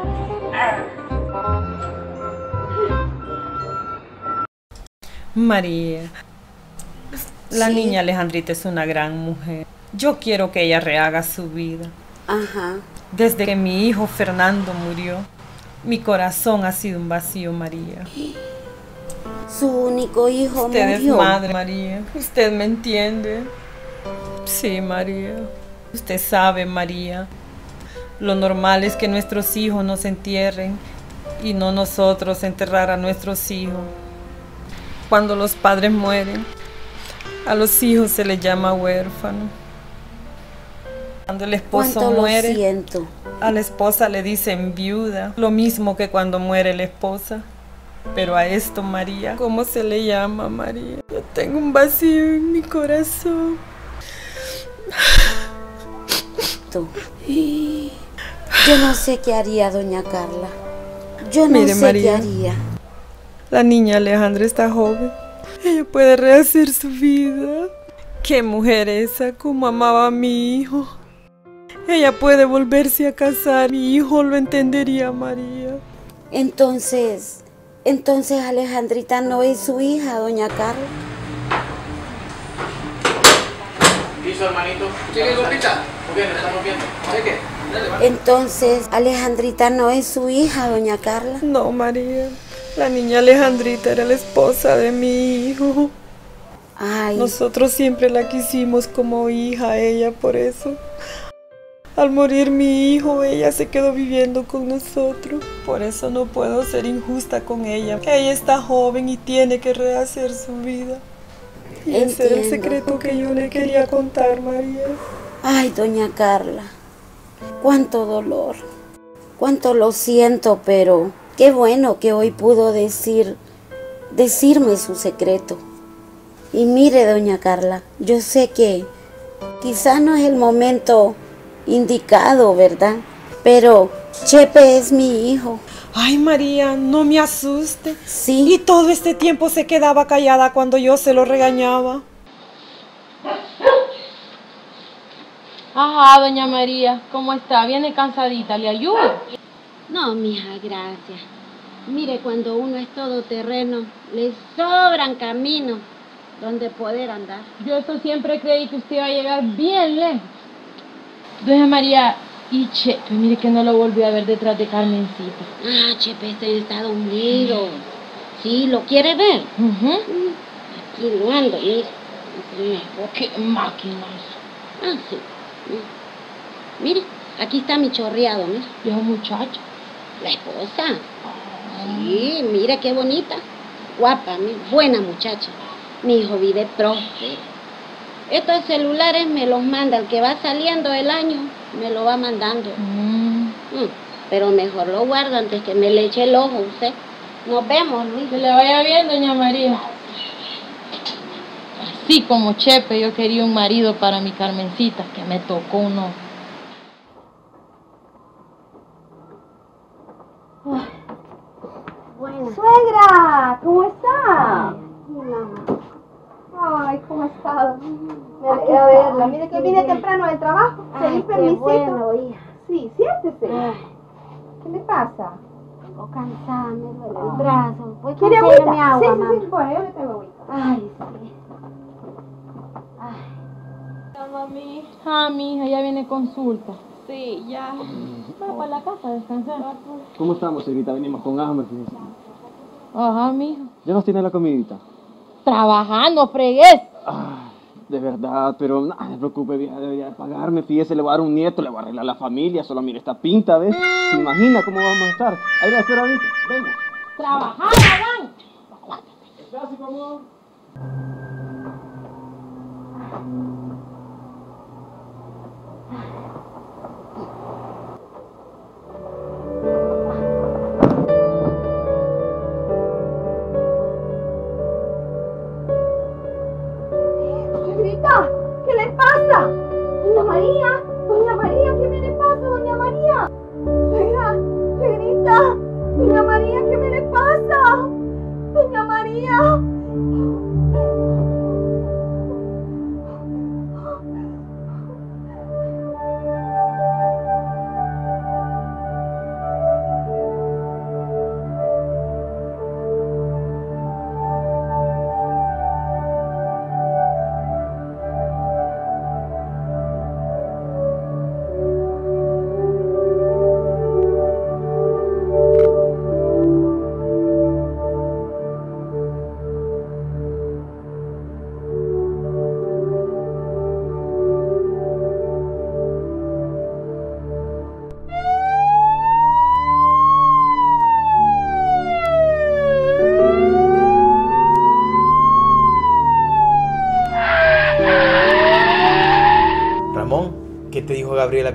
María, la Sí. niña Alejandrita es una gran mujer. Yo quiero que ella rehaga su vida. Ajá. Desde que mi hijo Fernando murió, mi corazón ha sido un vacío, María. Su único hijo Usted es madre, María. Usted me entiende. Sí, María. Usted sabe, María. Lo normal es que nuestros hijos nos entierren y no nosotros enterrar a nuestros hijos. Cuando los padres mueren, a los hijos se les llama huérfano. Cuando el esposo muere, siento. a la esposa le dicen viuda, lo mismo que cuando muere la esposa. Pero a esto, María, ¿cómo se le llama, María? Yo tengo un vacío en mi corazón. Tú. Yo no sé qué haría doña Carla. Yo no Mire, sé María. qué haría. La niña Alejandra está joven. Ella puede rehacer su vida. Qué mujer esa, como amaba a mi hijo. ella puede volverse a casar. Mi hijo lo entendería, María. Entonces, entonces Alejandrita no es su hija, doña Carla. ¿Listo, hermanito? Cheque, compita. Muy bien, estamos viendo. Cheque. Entonces, Alejandrita no es su hija, doña Carla. No, María. La niña Alejandrita era la esposa de mi hijo. Ay. Nosotros siempre la quisimos como hija a ella, por eso. Al morir mi hijo, ella se quedó viviendo con nosotros. Por eso no puedo ser injusta con ella. Ella está joven y tiene que rehacer su vida. Y ese era el Entiendo. secreto que yo le quería contar, María. Ay, doña Carla, cuánto dolor, cuánto lo siento, pero qué bueno que hoy pudo decir, decirme su secreto. Y mire, doña Carla, yo sé que quizá no es el momento indicado, ¿verdad? Pero Chepe es mi hijo. Ay, María, no me asuste. Sí. Y todo este tiempo se quedaba callada cuando yo se lo regañaba. Ajá, doña María, ¿cómo está? Viene cansadita, ¿le ayudo? No, mija, gracias. Mire, cuando uno es todoterreno, le sobran caminos donde poder andar. Yo eso siempre creí que usted iba a llegar bien lejos. Doña María, y Chepe, mire que no lo volvió a ver detrás de Carmencita. Ah, Chepe está en Estados Unidos. Sí, ¿lo quiere ver? Aquí lo ando, mire. ¡Qué máquinas! Ah, sí. Mire, aquí está mi chorreado, mire. ¿Y esa muchacha? La esposa. Sí, mire qué bonita. Guapa, mire, buena muchacha. Mi hijo vive próspero. Estos celulares me los manda, el que va saliendo el año me lo va mandando. Mm, Pero mejor lo guardo antes que me le eche el ojo usted. Nos vemos, Luis. Que le vaya bien, doña María. Así como Chepe, yo quería un marido para mi Carmencita, que me tocó uno. Suegra, ¿cómo está? Ay, ¿cómo ha estado? Me alegra verla. Mire que vine temprano del trabajo. Ay, qué permisito. bueno, hija. Sí, siéntese. Ay. ¿Qué le pasa? Estoy cansada, me duele el brazo. Voy a ¿Quiere agüita? agua, sí, sí, mamá. sí. Bueno, yo le traigo agüita. Ay, sí. Mami. Ah, mi hija, ya viene consulta. Sí, ya. Va para la casa a descansar. ¿Cómo estamos, señorita? Venimos con hambre, fíjese. Ajá, mijo. ¿Ya nos tiene la comidita? Trabajando, fregués. De verdad, pero no no se preocupe, vieja, debería de pagarme. Fíjese, le voy a dar un nieto, le voy a arreglar la familia. Solo mire esta pinta, ¿ves? ¿Se imagina cómo vamos a estar? Ahí la espero ahorita. Venga. Trabajar, Adán. Amor. Suegrita,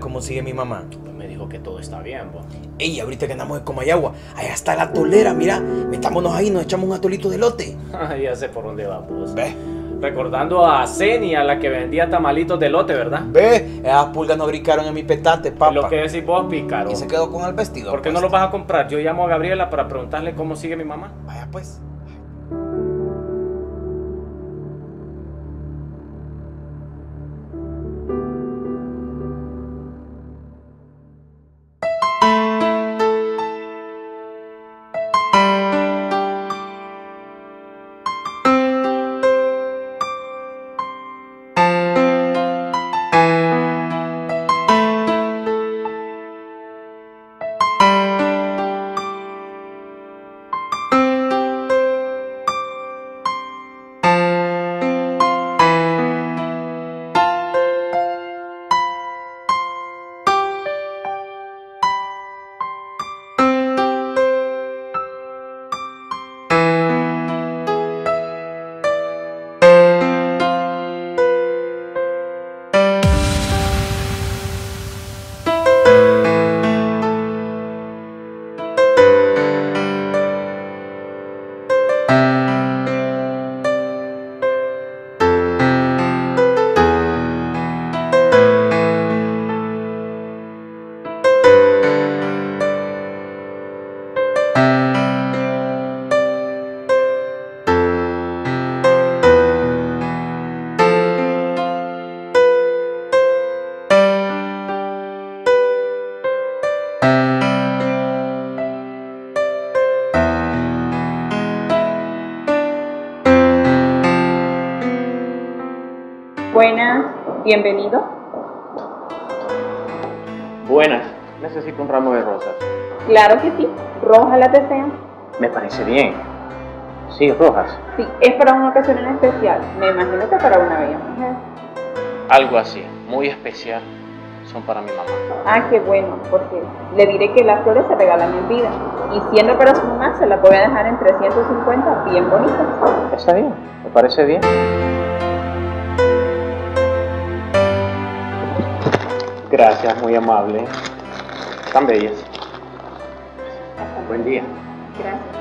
cómo sigue mi mamá? Me dijo que todo está bien, vos. Ey, ahorita que andamos en Comayagua, allá está la tolera, mira, metámonos ahí, nos echamos un atolito de lote. <laughs> ya sé por dónde va, vos. Recordando a Ceni, a la que vendía tamalitos de lote, ¿verdad? Ve, esas pulgas no brincaron en mi petate, papá. Lo que decís vos, pícaro. Y se quedó con el vestido. ¿Por qué no los vas a comprar? Yo llamo a Gabriela para preguntarle cómo sigue mi mamá. Vaya pues. Claro que sí, rojas las desean. Me parece bien. Sí, rojas. Sí, es para una ocasión en especial. Me imagino que para una bella mujer. Algo así, muy especial. Son para mi mamá. Ah, qué bueno, porque le diré que las flores se regalan en vida. Y siendo para su mamá, se las voy a dejar en 350, bien bonitas. Está bien, me parece bien. Gracias, muy amable. Tan bellas. Buen día. Gracias.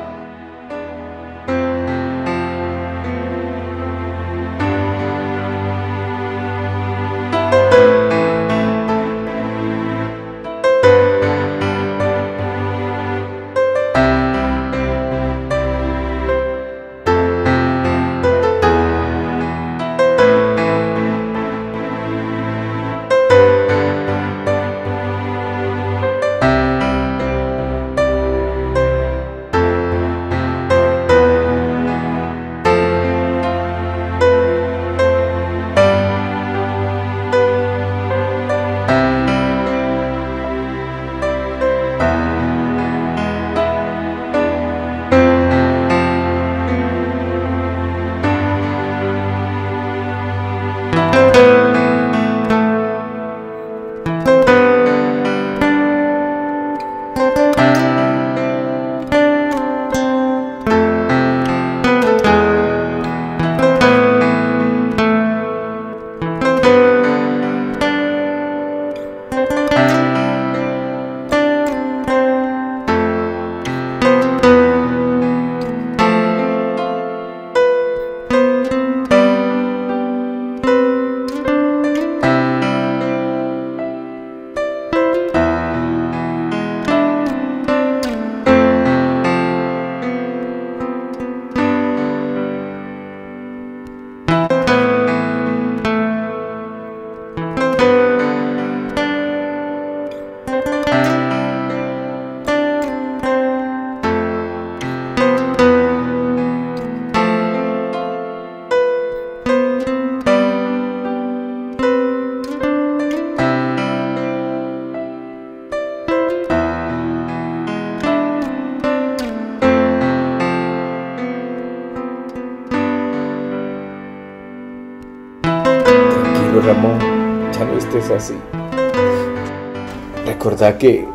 Así. Que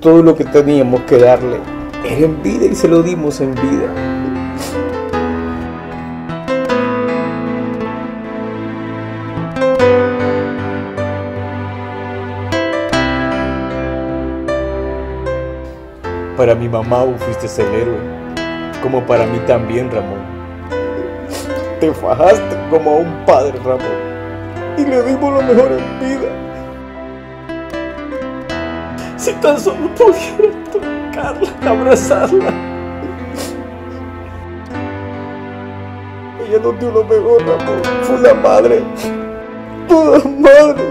todo lo que teníamos que darle era en vida y se lo dimos en vida. Para mi mamá fuiste el héroe, como para mí también, Ramón. Te fajaste como a un padre, Ramón, y le dimos lo mejor en vida. Tan solo pudiera tocarla, abrazarla. Ella nos dio lo mejor, Ramón. Fue una madre. Toda madre.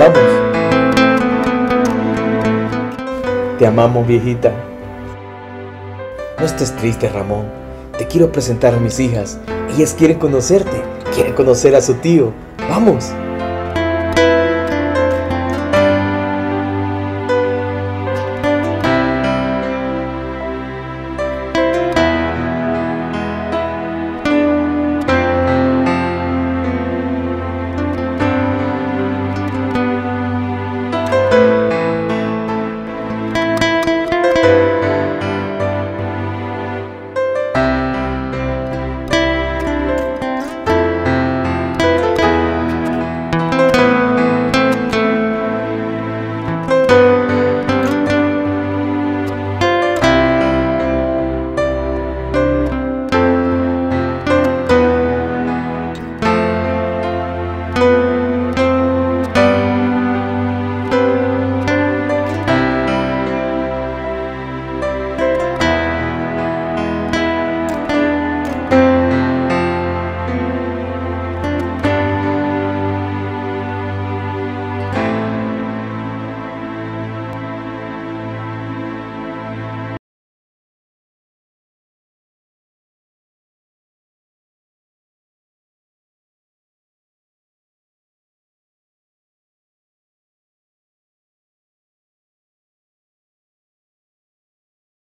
Vamos. Te amamos, viejita. No estés triste, Ramón. Te quiero presentar a mis hijas. Ellas quieren conocerte. Quieren conocer a su tío. Vamos.